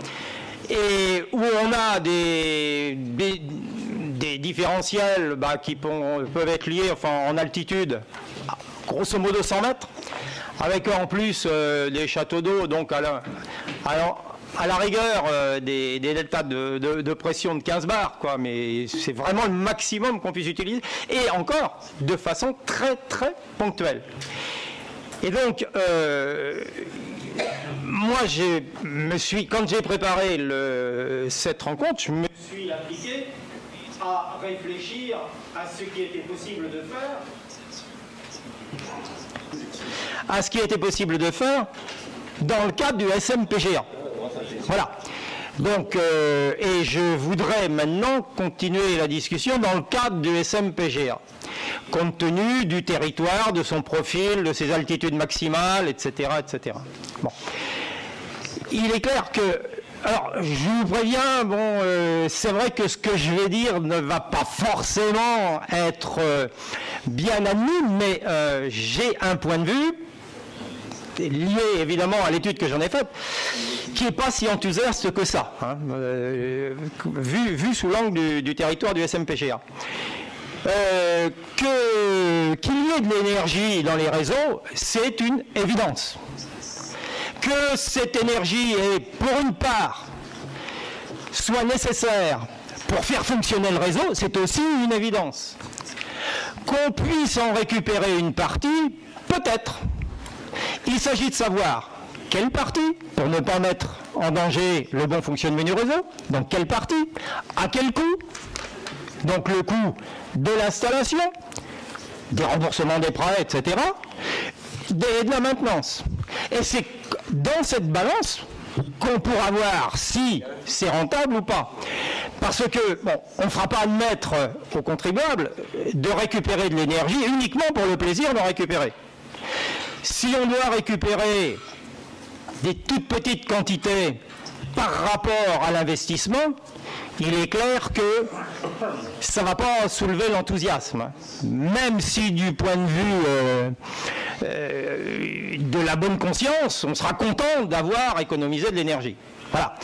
et où on a des, des, différentiels bah, qui peuvent être liés en altitude, grosso modo 100 mètres, avec en plus des châteaux d'eau, donc à la rigueur euh, des, deltas de, pression de 15 bars, quoi, mais c'est vraiment le maximum qu'on puisse utiliser, et encore de façon très très ponctuelle. Et donc, euh, moi, je me suis, quand j'ai préparé cette rencontre, je me suis appliqué à réfléchir à ce qui était possible de faire, à ce qui était possible de faire dans le cadre du SMPGA. Voilà. Donc, euh, et je voudrais maintenant continuer la discussion dans le cadre du SMPGA, compte tenu du territoire, de son profil, de ses altitudes maximales, etc. etc. Bon. Il est clair que alors, je vous préviens, bon, euh, c'est vrai que ce que je vais dire ne va pas forcément être euh, bien admis, mais j'ai un point de vue lié évidemment à l'étude que j'en ai faite, qui n'est pas si enthousiaste que ça, hein, euh, vu, sous l'angle du, territoire du SMPGA. Euh, qu'il y ait de l'énergie dans les réseaux, c'est une évidence. Que cette énergie est, pour une part, soit nécessaire pour faire fonctionner le réseau, c'est aussi une évidence. Qu'on puisse en récupérer une partie, peut-être. Il s'agit de savoir quelle partie, pour ne pas mettre en danger le bon fonctionnement du réseau, donc quelle partie, à quel coût, donc le coût de l'installation, des remboursements des prêts, etc., et de la maintenance. Et c'est dans cette balance qu'on pourra voir si c'est rentable ou pas. Parce que, bon, on ne fera pas admettre aux contribuables de récupérer de l'énergie uniquement pour le plaisir de récupérer. Si on doit récupérer des toutes petites quantités par rapport à l'investissement, il est clair que ça ne va pas soulever l'enthousiasme. Même si du point de vue euh, euh, de la bonne conscience, on sera content d'avoir économisé de l'énergie. Voilà.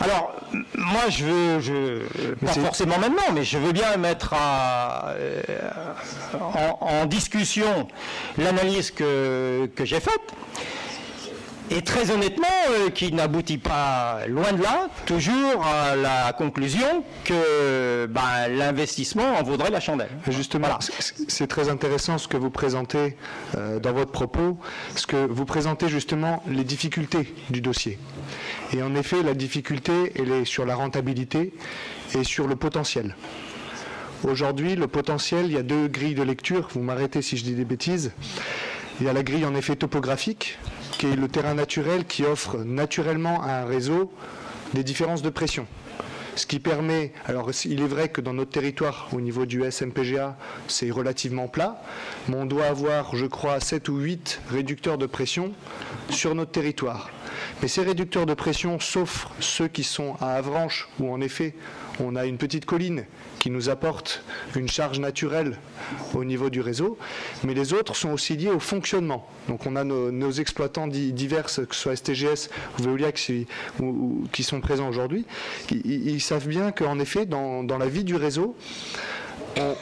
Alors, moi, je veux, je, pas forcément maintenant, mais je veux bien mettre euh, en, discussion l'analyse que, j'ai faite. et très honnêtement, euh, qui n'aboutit pas loin de là, toujours à la conclusion que ben, l'investissement en vaudrait la chandelle. Justement, c'est très intéressant ce que vous présentez euh, dans votre propos, ce que vous présentez justement les difficultés du dossier. Et en effet, la difficulté, elle est sur la rentabilité et sur le potentiel. Aujourd'hui, le potentiel, il y a deux grilles de lecture, vous m'arrêtez si je dis des bêtises. Il y a la grille en effet topographique, qui est le terrain naturel qui offre naturellement à un réseau des différences de pression. Ce qui permet, alors il est vrai que dans notre territoire, au niveau du SMPGA, c'est relativement plat, mais on doit avoir, je crois, 7 ou 8 réducteurs de pression sur notre territoire. Mais ces réducteurs de pression, sauf ceux qui sont à Avranches, où en effet on a une petite colline qui nous apporte une charge naturelle au niveau du réseau, mais les autres sont aussi liés au fonctionnement. Donc on a nos, exploitants divers, que ce soit STGS ou Veolia qui, sont présents aujourd'hui, ils, savent bien qu'en effet, dans la vie du réseau,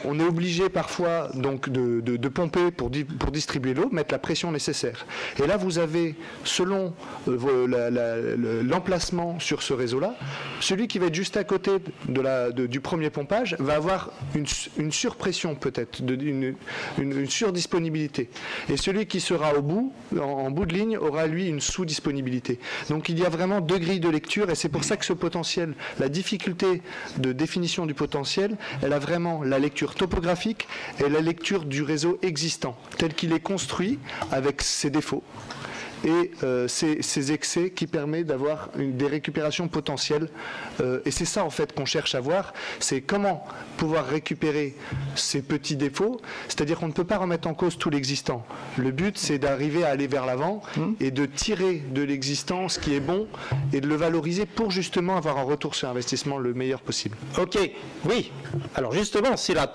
on, est obligé parfois donc de, pomper pour, pour distribuer l'eau, mettre la pression nécessaire. Et là, vous avez, selon euh, l'emplacement sur ce réseau-là, celui qui va être juste à côté de la, du premier pompage va avoir une, surpression peut-être, une, une, surdisponibilité. Et celui qui sera au bout, en, bout de ligne, aura lui une sous-disponibilité. Donc il y a vraiment deux grilles de lecture et c'est pour ça que ce potentiel, la difficulté de définition du potentiel, elle a vraiment la lecture topographique et la lecture du réseau existant, tel qu'il est construit avec ses défauts et euh, ces, excès qui permettent d'avoir des récupérations potentielles. Euh, et c'est ça en fait qu'on cherche à voir, c'est comment pouvoir récupérer ces petits défauts, c'est-à-dire qu'on ne peut pas remettre en cause tout l'existant. Le but c'est d'arriver à aller vers l'avant mmh. et de tirer de l'existant ce qui est bon et de le valoriser pour justement avoir un retour sur investissement le meilleur possible. Ok, oui. Alors justement, c'est la,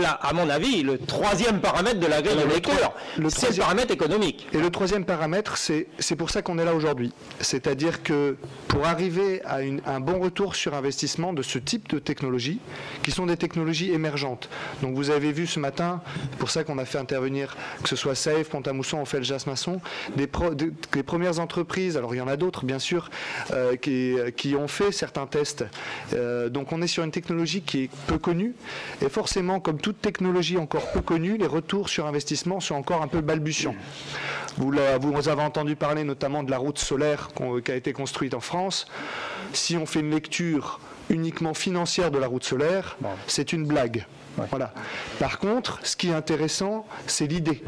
la à mon avis le troisième paramètre de la grille de lecture, c'est le paramètre économique. Et le troisième paramètre, c'est pour ça qu'on est là aujourd'hui. C'est-à-dire que pour arriver à un bon retour sur investissement de ce type de technologies, qui sont des technologies émergentes. Donc vous avez vu ce matin, c'est pour ça qu'on a fait intervenir, que ce soit Safe, Pont-à-Mousson, on fait le Jasmasson, des, des, premières entreprises, alors il y en a d'autres bien sûr, euh, qui, ont fait certains tests. Euh, donc on est sur une technologie qui est peu connue, et forcément, comme toute technologie encore peu connue, les retours sur investissement sont encore un peu balbutiants. Vous, vous avez entendu parler notamment de la route solaire qui a été construite en France. Si on fait une lecture uniquement financière de la route solaire, c'est une blague. Voilà. Par contre, ce qui est intéressant, c'est l'idée,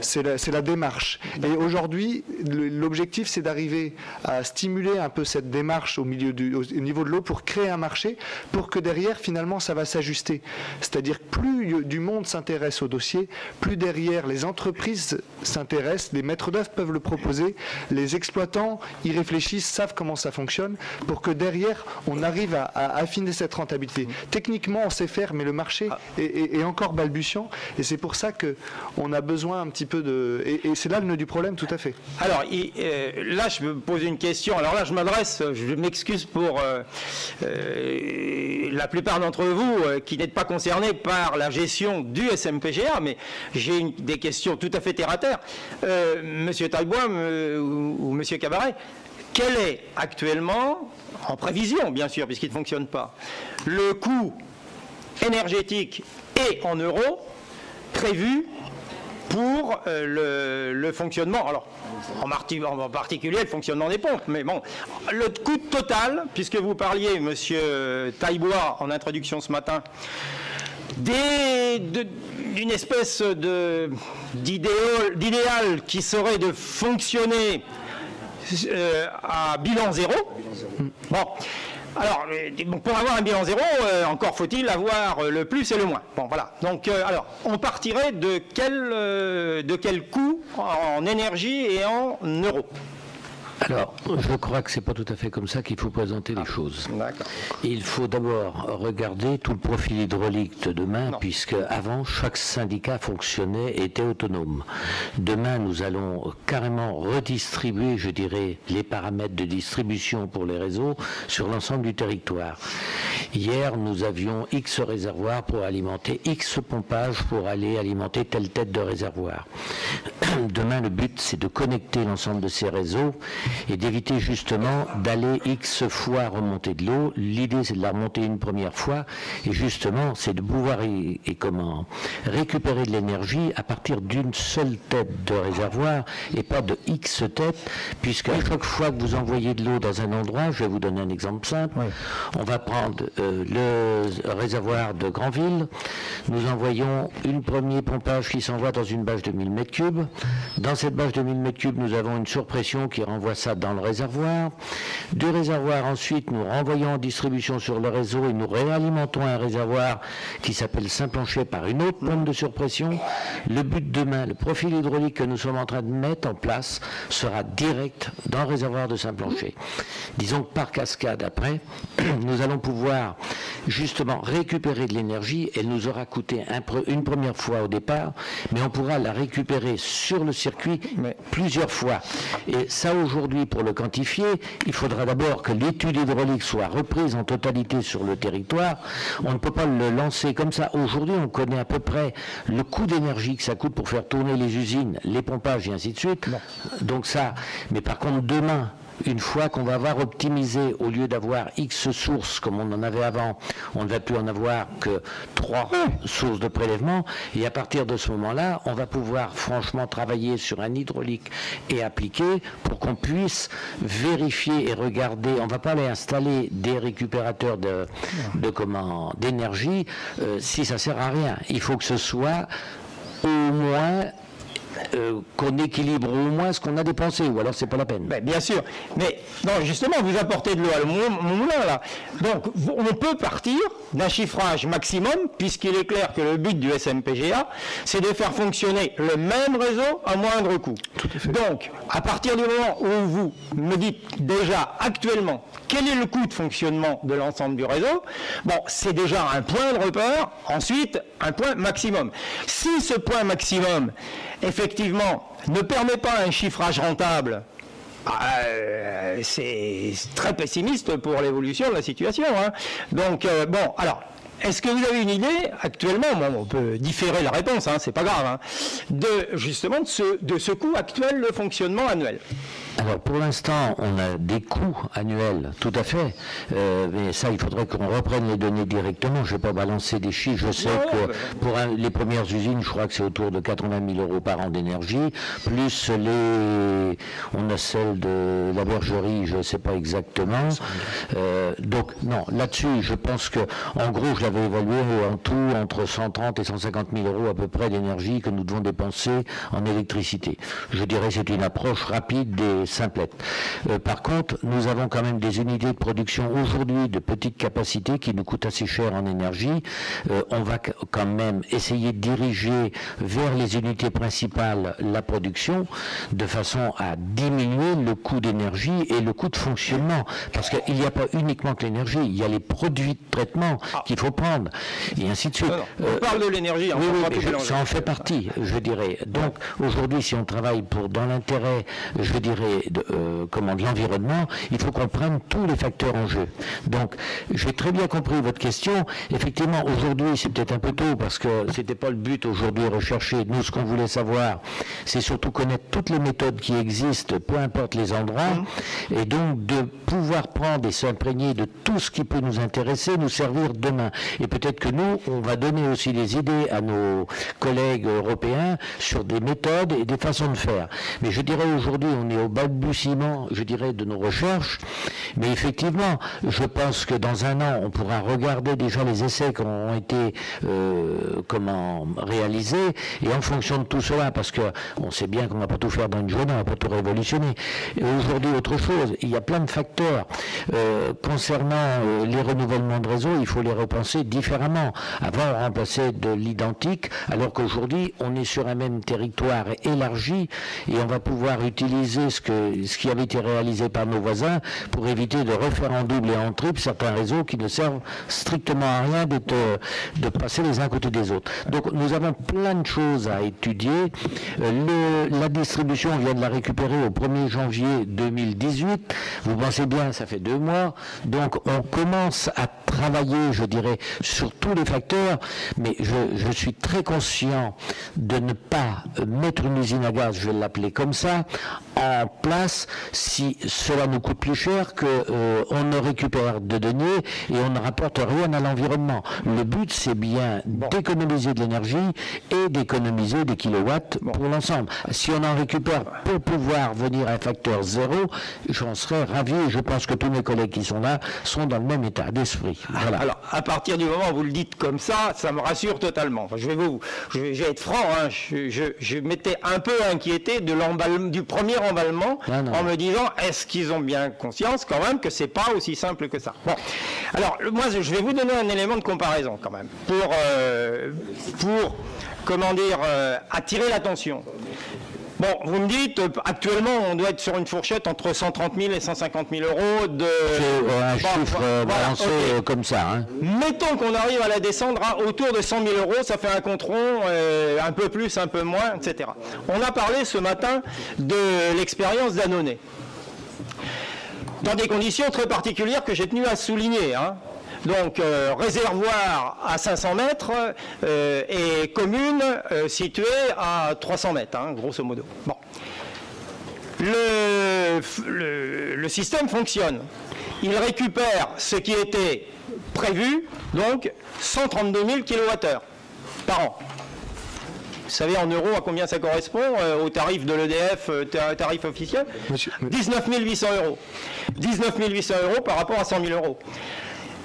c'est la, démarche. Et aujourd'hui, l'objectif, c'est d'arriver à stimuler un peu cette démarche au, milieu du, au niveau de l'eau pour créer un marché, pour que derrière, finalement, ça va s'ajuster. C'est-à-dire que plus du monde s'intéresse au dossier, plus derrière, les entreprises s'intéressent, les maîtres d'œuvre peuvent le proposer, les exploitants y réfléchissent, savent comment ça fonctionne, pour que derrière, on arrive à, à affiner cette rentabilité. Techniquement, on sait faire, mais le marché ah et, encore balbutiant. Et c'est pour ça qu'on a besoin un petit peu de... Et, c'est là le nœud du problème, tout à fait. Alors, euh, là, je me pose une question. Alors là, je m'adresse, je m'excuse pour euh, euh, la plupart d'entre vous qui n'êtes pas concernés par la gestion du SMPGA, mais j'ai des questions tout à fait terre-à-terre. Monsieur Taillebois ou, ou Monsieur Cabaret, quel est actuellement, en prévision bien sûr, puisqu'il ne fonctionne pas, le coût énergétique et en euros prévus pour euh, le, fonctionnement. Alors, en, particulier le fonctionnement des pompes. Mais bon, le coût total, puisque vous parliez, monsieur Taillebois, en introduction ce matin, d'une espèce d'idéal qui serait de fonctionner euh, à bilan zéro. Bon, alors, euh, pour avoir un bilan zéro, euh, encore faut-il avoir euh, le plus et le moins. Bon, voilà. Donc, alors, on partirait de quel, de quel coût en énergie et en euros? Alors, je crois que c'est pas tout à fait comme ça qu'il faut présenter les choses. D'accord. Il faut d'abord regarder tout le profil hydraulique de demain, puisque avant, chaque syndicat fonctionnait, était autonome. Demain, nous allons carrément redistribuer, je dirais, les paramètres de distribution pour les réseaux sur l'ensemble du territoire. Hier, nous avions X réservoirs pour alimenter X pompage pour aller alimenter telle tête de réservoir. Demain, le but, c'est de connecter l'ensemble de ces réseaux et d'éviter justement d'aller X fois remonter de l'eau. L'idée, c'est de la remonter une première fois et justement, c'est de pouvoir et, et comment récupérer de l'énergie à partir d'une seule tête de réservoir et pas de X têtes, puisque à chaque fois que vous envoyez de l'eau dans un endroit, je vais vous donner un exemple simple, on va prendre euh, le réservoir de Granville, nous envoyons une premier pompage qui s'envoie dans une bâche de 1000 m3. Dans cette bâche de 1000 m3, nous avons une surpression qui renvoie ça dans le réservoir. Du réservoir, ensuite, nous renvoyons en distribution sur le réseau et nous réalimentons un réservoir qui s'appelle Saint-Plancher par une autre pompe de surpression. Le but demain, le profil hydraulique que nous sommes en train de mettre en place sera direct dans le réservoir de Saint-Plancher. Disons que par cascade, après, nous allons pouvoir justement récupérer de l'énergie. Elle nous aura coûté un pre- une première fois au départ, mais on pourra la récupérer sur le circuit plusieurs fois. Et ça, aujourd'hui, pour le quantifier, il faudra d'abord que l'étude hydraulique soit reprise en totalité sur le territoire. On ne peut pas le lancer comme ça. Aujourd'hui, on connaît à peu près le coût d'énergie que ça coûte pour faire tourner les usines, les pompages et ainsi de suite. Donc ça, mais par contre, demain, une fois qu'on va avoir optimisé, au lieu d'avoir X sources comme on en avait avant, on ne va plus en avoir que trois sources de prélèvement. Et à partir de ce moment-là, on va pouvoir franchement travailler sur un hydraulique et appliquer pour qu'on puisse vérifier et regarder. On ne va pas aller installer des récupérateurs de, de comment d'énergie euh, si ça sert à rien. Il faut que ce soit au moins euh, qu'on équilibre au moins ce qu'on a dépensé, ou alors c'est pas la peine. Ben, bien sûr. Mais non, justement, vous apportez de l'eau à mon, moulin là. Donc, on peut partir d'un chiffrage maximum, puisqu'il est clair que le but du SMPGA, c'est de faire fonctionner le même réseau à moindre coût. Donc, à partir du moment où vous me dites déjà actuellement quel est le coût de fonctionnement de l'ensemble du réseau, bon, c'est déjà un point de repère. Ensuite, un point maximum. Si ce point maximum, effectivement, ne permet pas un chiffrage rentable, bah, euh, c'est très pessimiste pour l'évolution de la situation. hein. Donc, euh, bon, alors, est-ce que vous avez une idée actuellement, bon, on peut différer la réponse, hein, c'est pas grave, hein, de justement de ce, de ce coût actuel de fonctionnement annuel? Alors pour l'instant, on a des coûts annuels, tout à fait. Euh, mais ça, il faudrait qu'on reprenne les données directement. Je ne vais pas balancer des chiffres. Je sais que pour un- les premières usines, je crois que c'est autour de 80 000 euros par an d'énergie, plus les, on a celle de la bergerie, je ne sais pas exactement. Euh, donc non, là-dessus, je pense que, en gros, je l'avais évalué en tout entre 130 et 150 000 euros à peu près d'énergie que nous devons dépenser en électricité. Je dirais que c'est une approche rapide Euh, par contre, nous avons quand même des unités de production aujourd'hui de petite capacité qui nous coûtent assez cher en énergie. Euh, on va quand même essayer de diriger vers les unités principales la production de façon à diminuer le coût d'énergie et le coût de fonctionnement. Parce qu'il n'y a pas uniquement que l'énergie, il y a les produits de traitement qu'il faut prendre et ainsi de suite. On Euh, parle de l'énergie, oui, oui, mélanger. ça en fait partie, je dirais. Donc aujourd'hui, si on travaille pour dans l'intérêt, je dirais, de, euh, comment, de l'environnement, il faut qu'on prenne tous les facteurs en jeu. Donc j'ai très bien compris votre question. Effectivement, aujourd'hui, c'est peut-être un peu tôt parce que c'était pas le but aujourd'hui rechercher. Nous, ce qu'on voulait savoir, c'est surtout connaître toutes les méthodes qui existent, peu importe les endroits, et donc de pouvoir prendre et s'imprégner de tout ce qui peut nous intéresser, nous servir demain. Et peut-être que nous, on va donner aussi des idées à nos collègues européens sur des méthodes et des façons de faire. Mais je dirais aujourd'hui, on est au balbutiement, je dirais, de nos recherches, Mais effectivement, je pense que dans un an, on pourra regarder déjà les essais qui ont été euh, comment réalisés et en fonction de tout cela, parce que on sait bien qu'on ne va pas tout faire dans une journée, on ne va pas tout révolutionner. Aujourd'hui, autre chose, il y a plein de facteurs euh, concernant euh, les renouvellements de réseau, il faut les repenser différemment. Avant, on remplaçait de l'identique, alors qu'aujourd'hui, on est sur un même territoire élargi et on va pouvoir utiliser ce, que, ce qui avait été réalisé par nos voisins pour éviter de refaire en double et en triple certains réseaux qui ne servent strictement à rien d'être, de passer les uns à côté des autres. Donc nous avons plein de choses à étudier. Euh, la distribution, on vient de la récupérer au 1er janvier 2018. Vous pensez bien, ça fait deux mois. Donc on commence à travailler, je dirais, sur tous les facteurs, mais je, je suis très conscient de ne pas mettre une usine à gaz, je vais l'appeler comme ça, en place si cela nous coûte plus cher qu'on euh, on ne récupère de deniers et on ne rapporte rien à l'environnement. Le but, c'est bien d'économiser de l'énergie et d'économiser des kilowatts pour l'ensemble. Si on en récupère pour pouvoir venir à un facteur zéro, j'en serais ravi et je pense que tous mes collègues qui sont là sont dans le même état d'esprit. Voilà. Alors, à partir du moment où vous le dites comme ça, ça me rassure totalement. Enfin, je vais vous, je vais, je vais être franc, hein, je, je, je m'étais un peu inquiété de l'emballement, du premier emballement, Non. en me disant, est-ce qu'ils ont bien conscience quand même que c'est pas aussi simple que ça? Bon, alors moi, je vais vous donner un élément de comparaison quand même pour, euh, pour comment dire, euh, attirer l'attention. Bon, vous me dites, euh, actuellement, on doit être sur une fourchette entre 130 000 et 150 000 euros de... C'est euh, un Bon, chiffre voilà, euh, balancé comme ça. hein. Mettons qu'on arrive à la descendre à autour de 100 000 euros, ça fait un compte rond, un peu plus, un peu moins, etc. On a parlé ce matin de l'expérience d'Annonay. Dans des conditions très particulières que j'ai tenu à souligner. hein. Donc, euh, réservoir à 500 mètres euh, et commune euh, située à 300 mètres, hein, grosso modo. Bon. Le, le- le système fonctionne. Il récupère ce qui était prévu, donc 132 000 kWh par an. Vous savez en euros à combien ça correspond au tarif de l'EDF, ta- tarif officiel? 19 800 euros. 19 800 euros par rapport à 100 000 euros.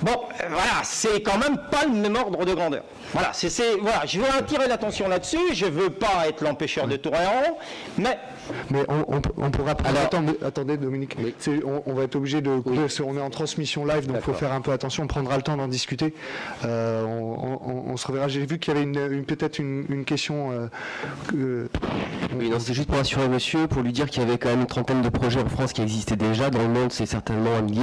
Bon, euh, voilà, c'est quand même pas le même ordre de grandeur. Voilà, c'est, c'est- voilà, je veux attirer l'attention là-dessus, je veux pas être l'empêcheur de tourner en rond, mais Mais on, on- on pourra prendre. Attendez, attendez, Dominique. C'est- On, on va être obligé de qu'on est en transmission live, donc il faut faire un peu attention. On prendra le temps d'en discuter. Euh, on, on- on se reverra. J'ai vu qu'il y avait une, une- peut-être une, une question. euh, que- Oui, non, c'est juste pour rassurer monsieur, pour lui dire qu'il y avait quand même une trentaine de projets en France qui existaient déjà. Dans le monde, c'est certainement un millier.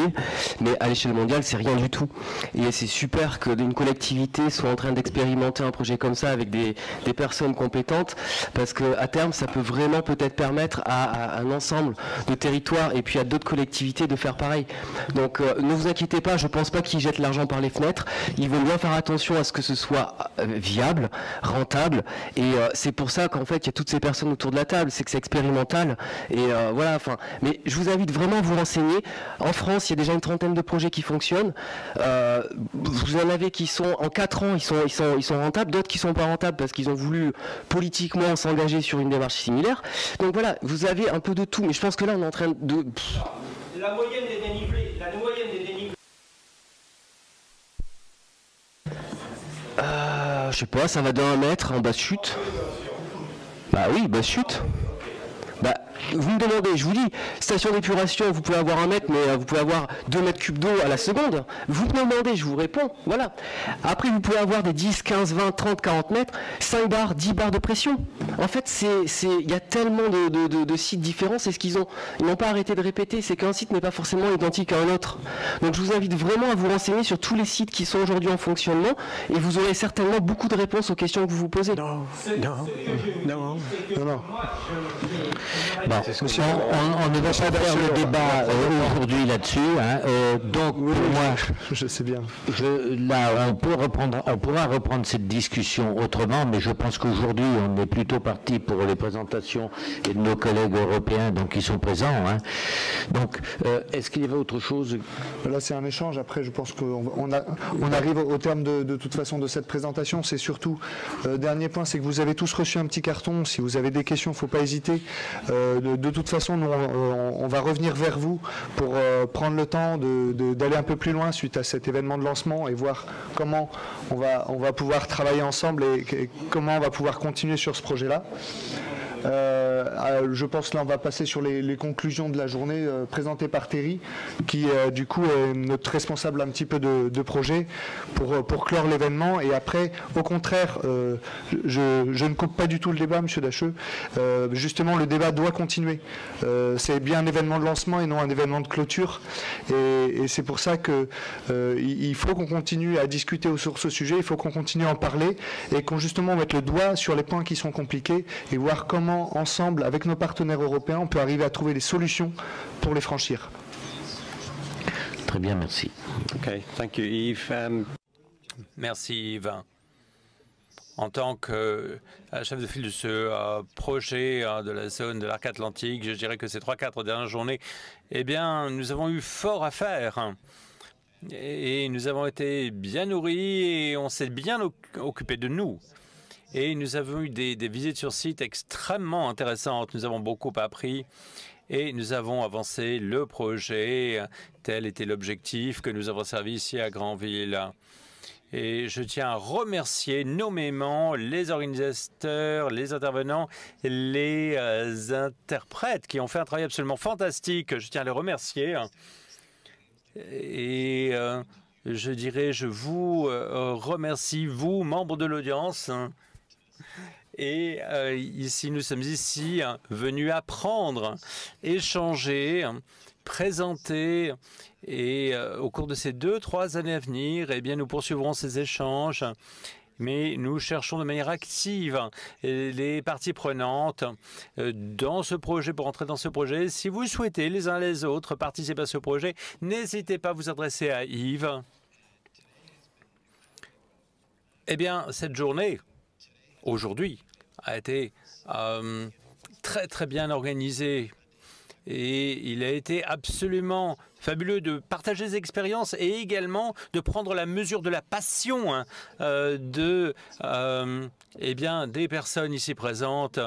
Mais à l'échelle mondiale, c'est rien du tout. Et c'est super que une collectivité soit en train d'expérimenter un projet comme ça avec des, des personnes compétentes. Parce que à terme, ça peut vraiment peut-être permettre à, un ensemble de territoires et puis à d'autres collectivités de faire pareil. Donc euh, ne vous inquiétez pas, je pense pas qu'ils jettent l'argent par les fenêtres. Ils vont bien faire attention à ce que ce soit euh, viable, rentable. Et euh, c'est pour ça qu'en fait, il y a toutes ces personnes autour de la table. C'est que c'est expérimental. Et voilà, enfin. Mais je vous invite vraiment à vous renseigner. En France, il y a déjà une trentaine de projets qui fonctionnent. Vous en avez qui sont en 4 ans, ils sont, rentables. D'autres qui sont pas rentables parce qu'ils ont voulu politiquement s'engager sur une démarche similaire. Donc voilà, vous avez un peu de tout. Mais je pense que là, on est en train de. pff, la moyenne des dénivelés, la moyenne des dénivelés. Euh, je sais pas, ça va de 1 mètre en bas de chute. Bah oui, bas de chute. Vous me demandez, je vous dis, station d'épuration, vous pouvez avoir un mètre, mais euh, vous pouvez avoir 2 mètres cubes d'eau à la seconde. Vous me demandez, je vous réponds. Voilà. Après, vous pouvez avoir des 10, 15, 20, 30, 40 mètres, 5 bars, 10 bars de pression. En fait, c'est, c'est, il y a tellement de, de- de- de sites différents, c'est ce qu'ils ont. Ils n'ont pas arrêté de répéter, c'est qu'un site n'est pas forcément identique à un autre. Donc je vous invite vraiment à vous renseigner sur tous les sites qui sont aujourd'hui en fonctionnement, et vous aurez certainement beaucoup de réponses aux questions que vous vous posez. Non, non, non, non. On, on- on ne va pas faire le débat euh, aujourd'hui là-dessus. hein. Euh, donc, pour moi, je sais bien. Je, là, on, peut reprendre, on pourra reprendre cette discussion autrement, mais je pense qu'aujourd'hui, on est plutôt parti pour les présentations et de nos collègues européens donc, qui sont présents. hein. Donc, euh, est-ce qu'il y avait autre chose? Là, c'est un échange. Après, je pense qu'on on a- on arrive au terme de, de toute façon de cette présentation. C'est surtout, dernier point, c'est que vous avez tous reçu un petit carton. Si vous avez des questions, il ne faut pas hésiter. Euh, de, toute façon, nous, on, va revenir vers vous pour prendre le temps d'aller un peu plus loin suite à cet événement de lancement et voir comment on va, on va pouvoir travailler ensemble et comment on va pouvoir continuer sur ce projet-là. Euh, euh, je pense que là, on va passer sur les, conclusions de la journée euh, présentées par Terry, qui du coup est notre responsable un petit peu de, projet pour, pour clore l'événement. Et après, au contraire, je, ne coupe pas du tout le débat, Monsieur Dacheux. justement, le débat doit continuer. c'est bien un événement de lancement et non un événement de clôture. Et, c'est pour ça qu'il il faut qu'on continue à discuter sur ce sujet, il faut qu'on continue à en parler et qu'on justement mette le doigt sur les points qui sont compliqués et voir comment ensemble, avec nos partenaires européens, on peut arriver à trouver des solutions pour les franchir. Très bien, merci. Okay, thank you, Yves. Um, merci, Yves. En tant que euh, chef de file de ce euh, projet euh, de la zone de l'arc atlantique, je dirais que ces trois, quatre dernières journées, eh bien, nous avons eu fort à faire. Et nous avons été bien nourris et on s'est bien occupé de nous. Et nous avons eu des, visites sur site extrêmement intéressantes. Nous avons beaucoup appris et nous avons avancé le projet. Tel était l'objectif que nous avons servi ici à Granville. Et je tiens à remercier nommément les organisateurs, les intervenants, les euh, interprètes qui ont fait un travail absolument fantastique. Je tiens à les remercier. Et euh, je dirais, je vous euh, remercie, vous, membres de l'audience. Et euh, ici, nous sommes ici hein, venus apprendre, échanger, présenter. Et euh, au cours de ces deux, trois années à venir, eh bien, nous poursuivrons ces échanges. Mais nous cherchons de manière active les parties prenantes euh, dans ce projet, pour entrer dans ce projet. Si vous souhaitez, les uns les autres, participer à ce projet, n'hésitez pas à vous adresser à Yves. Eh bien, cette journée, aujourd'hui a été euh, très très bien organisé et il a été absolument fabuleux de partager des expériences et également de prendre la mesure de la passion hein, euh, de euh, eh bien des personnes ici présentes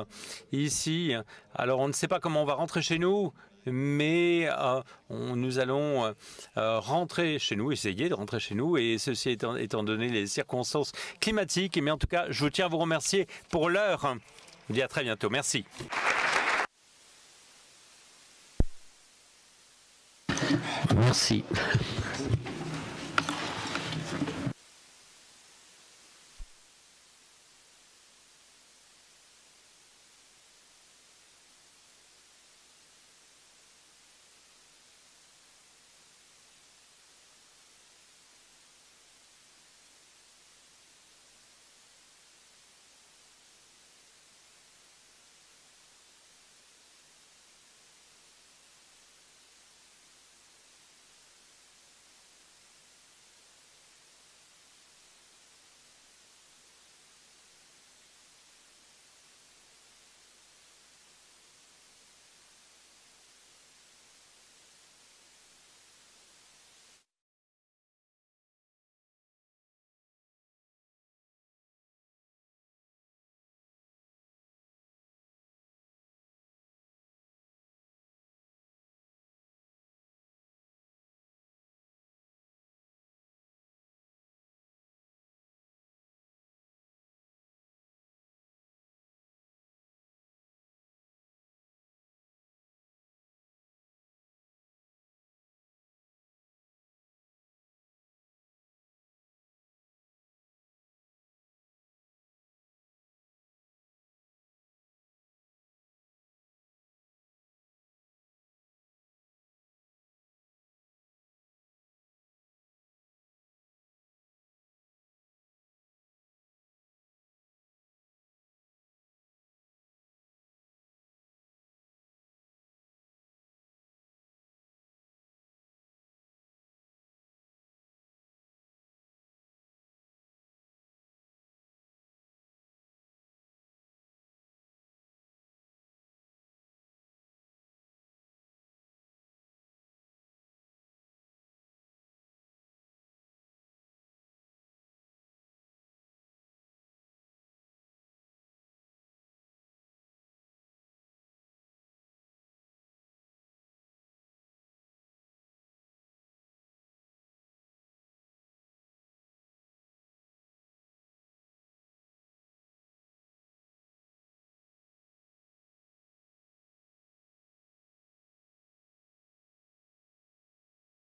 ici. Alors on ne sait pas comment on va rentrer chez nous, mais euh, nous allons euh, rentrer chez nous, essayer de rentrer chez nous, et ceci étant, donné les circonstances climatiques. Mais en tout cas, je vous tiens à vous remercier pour l'heure. Je dis à très bientôt. Merci. Merci.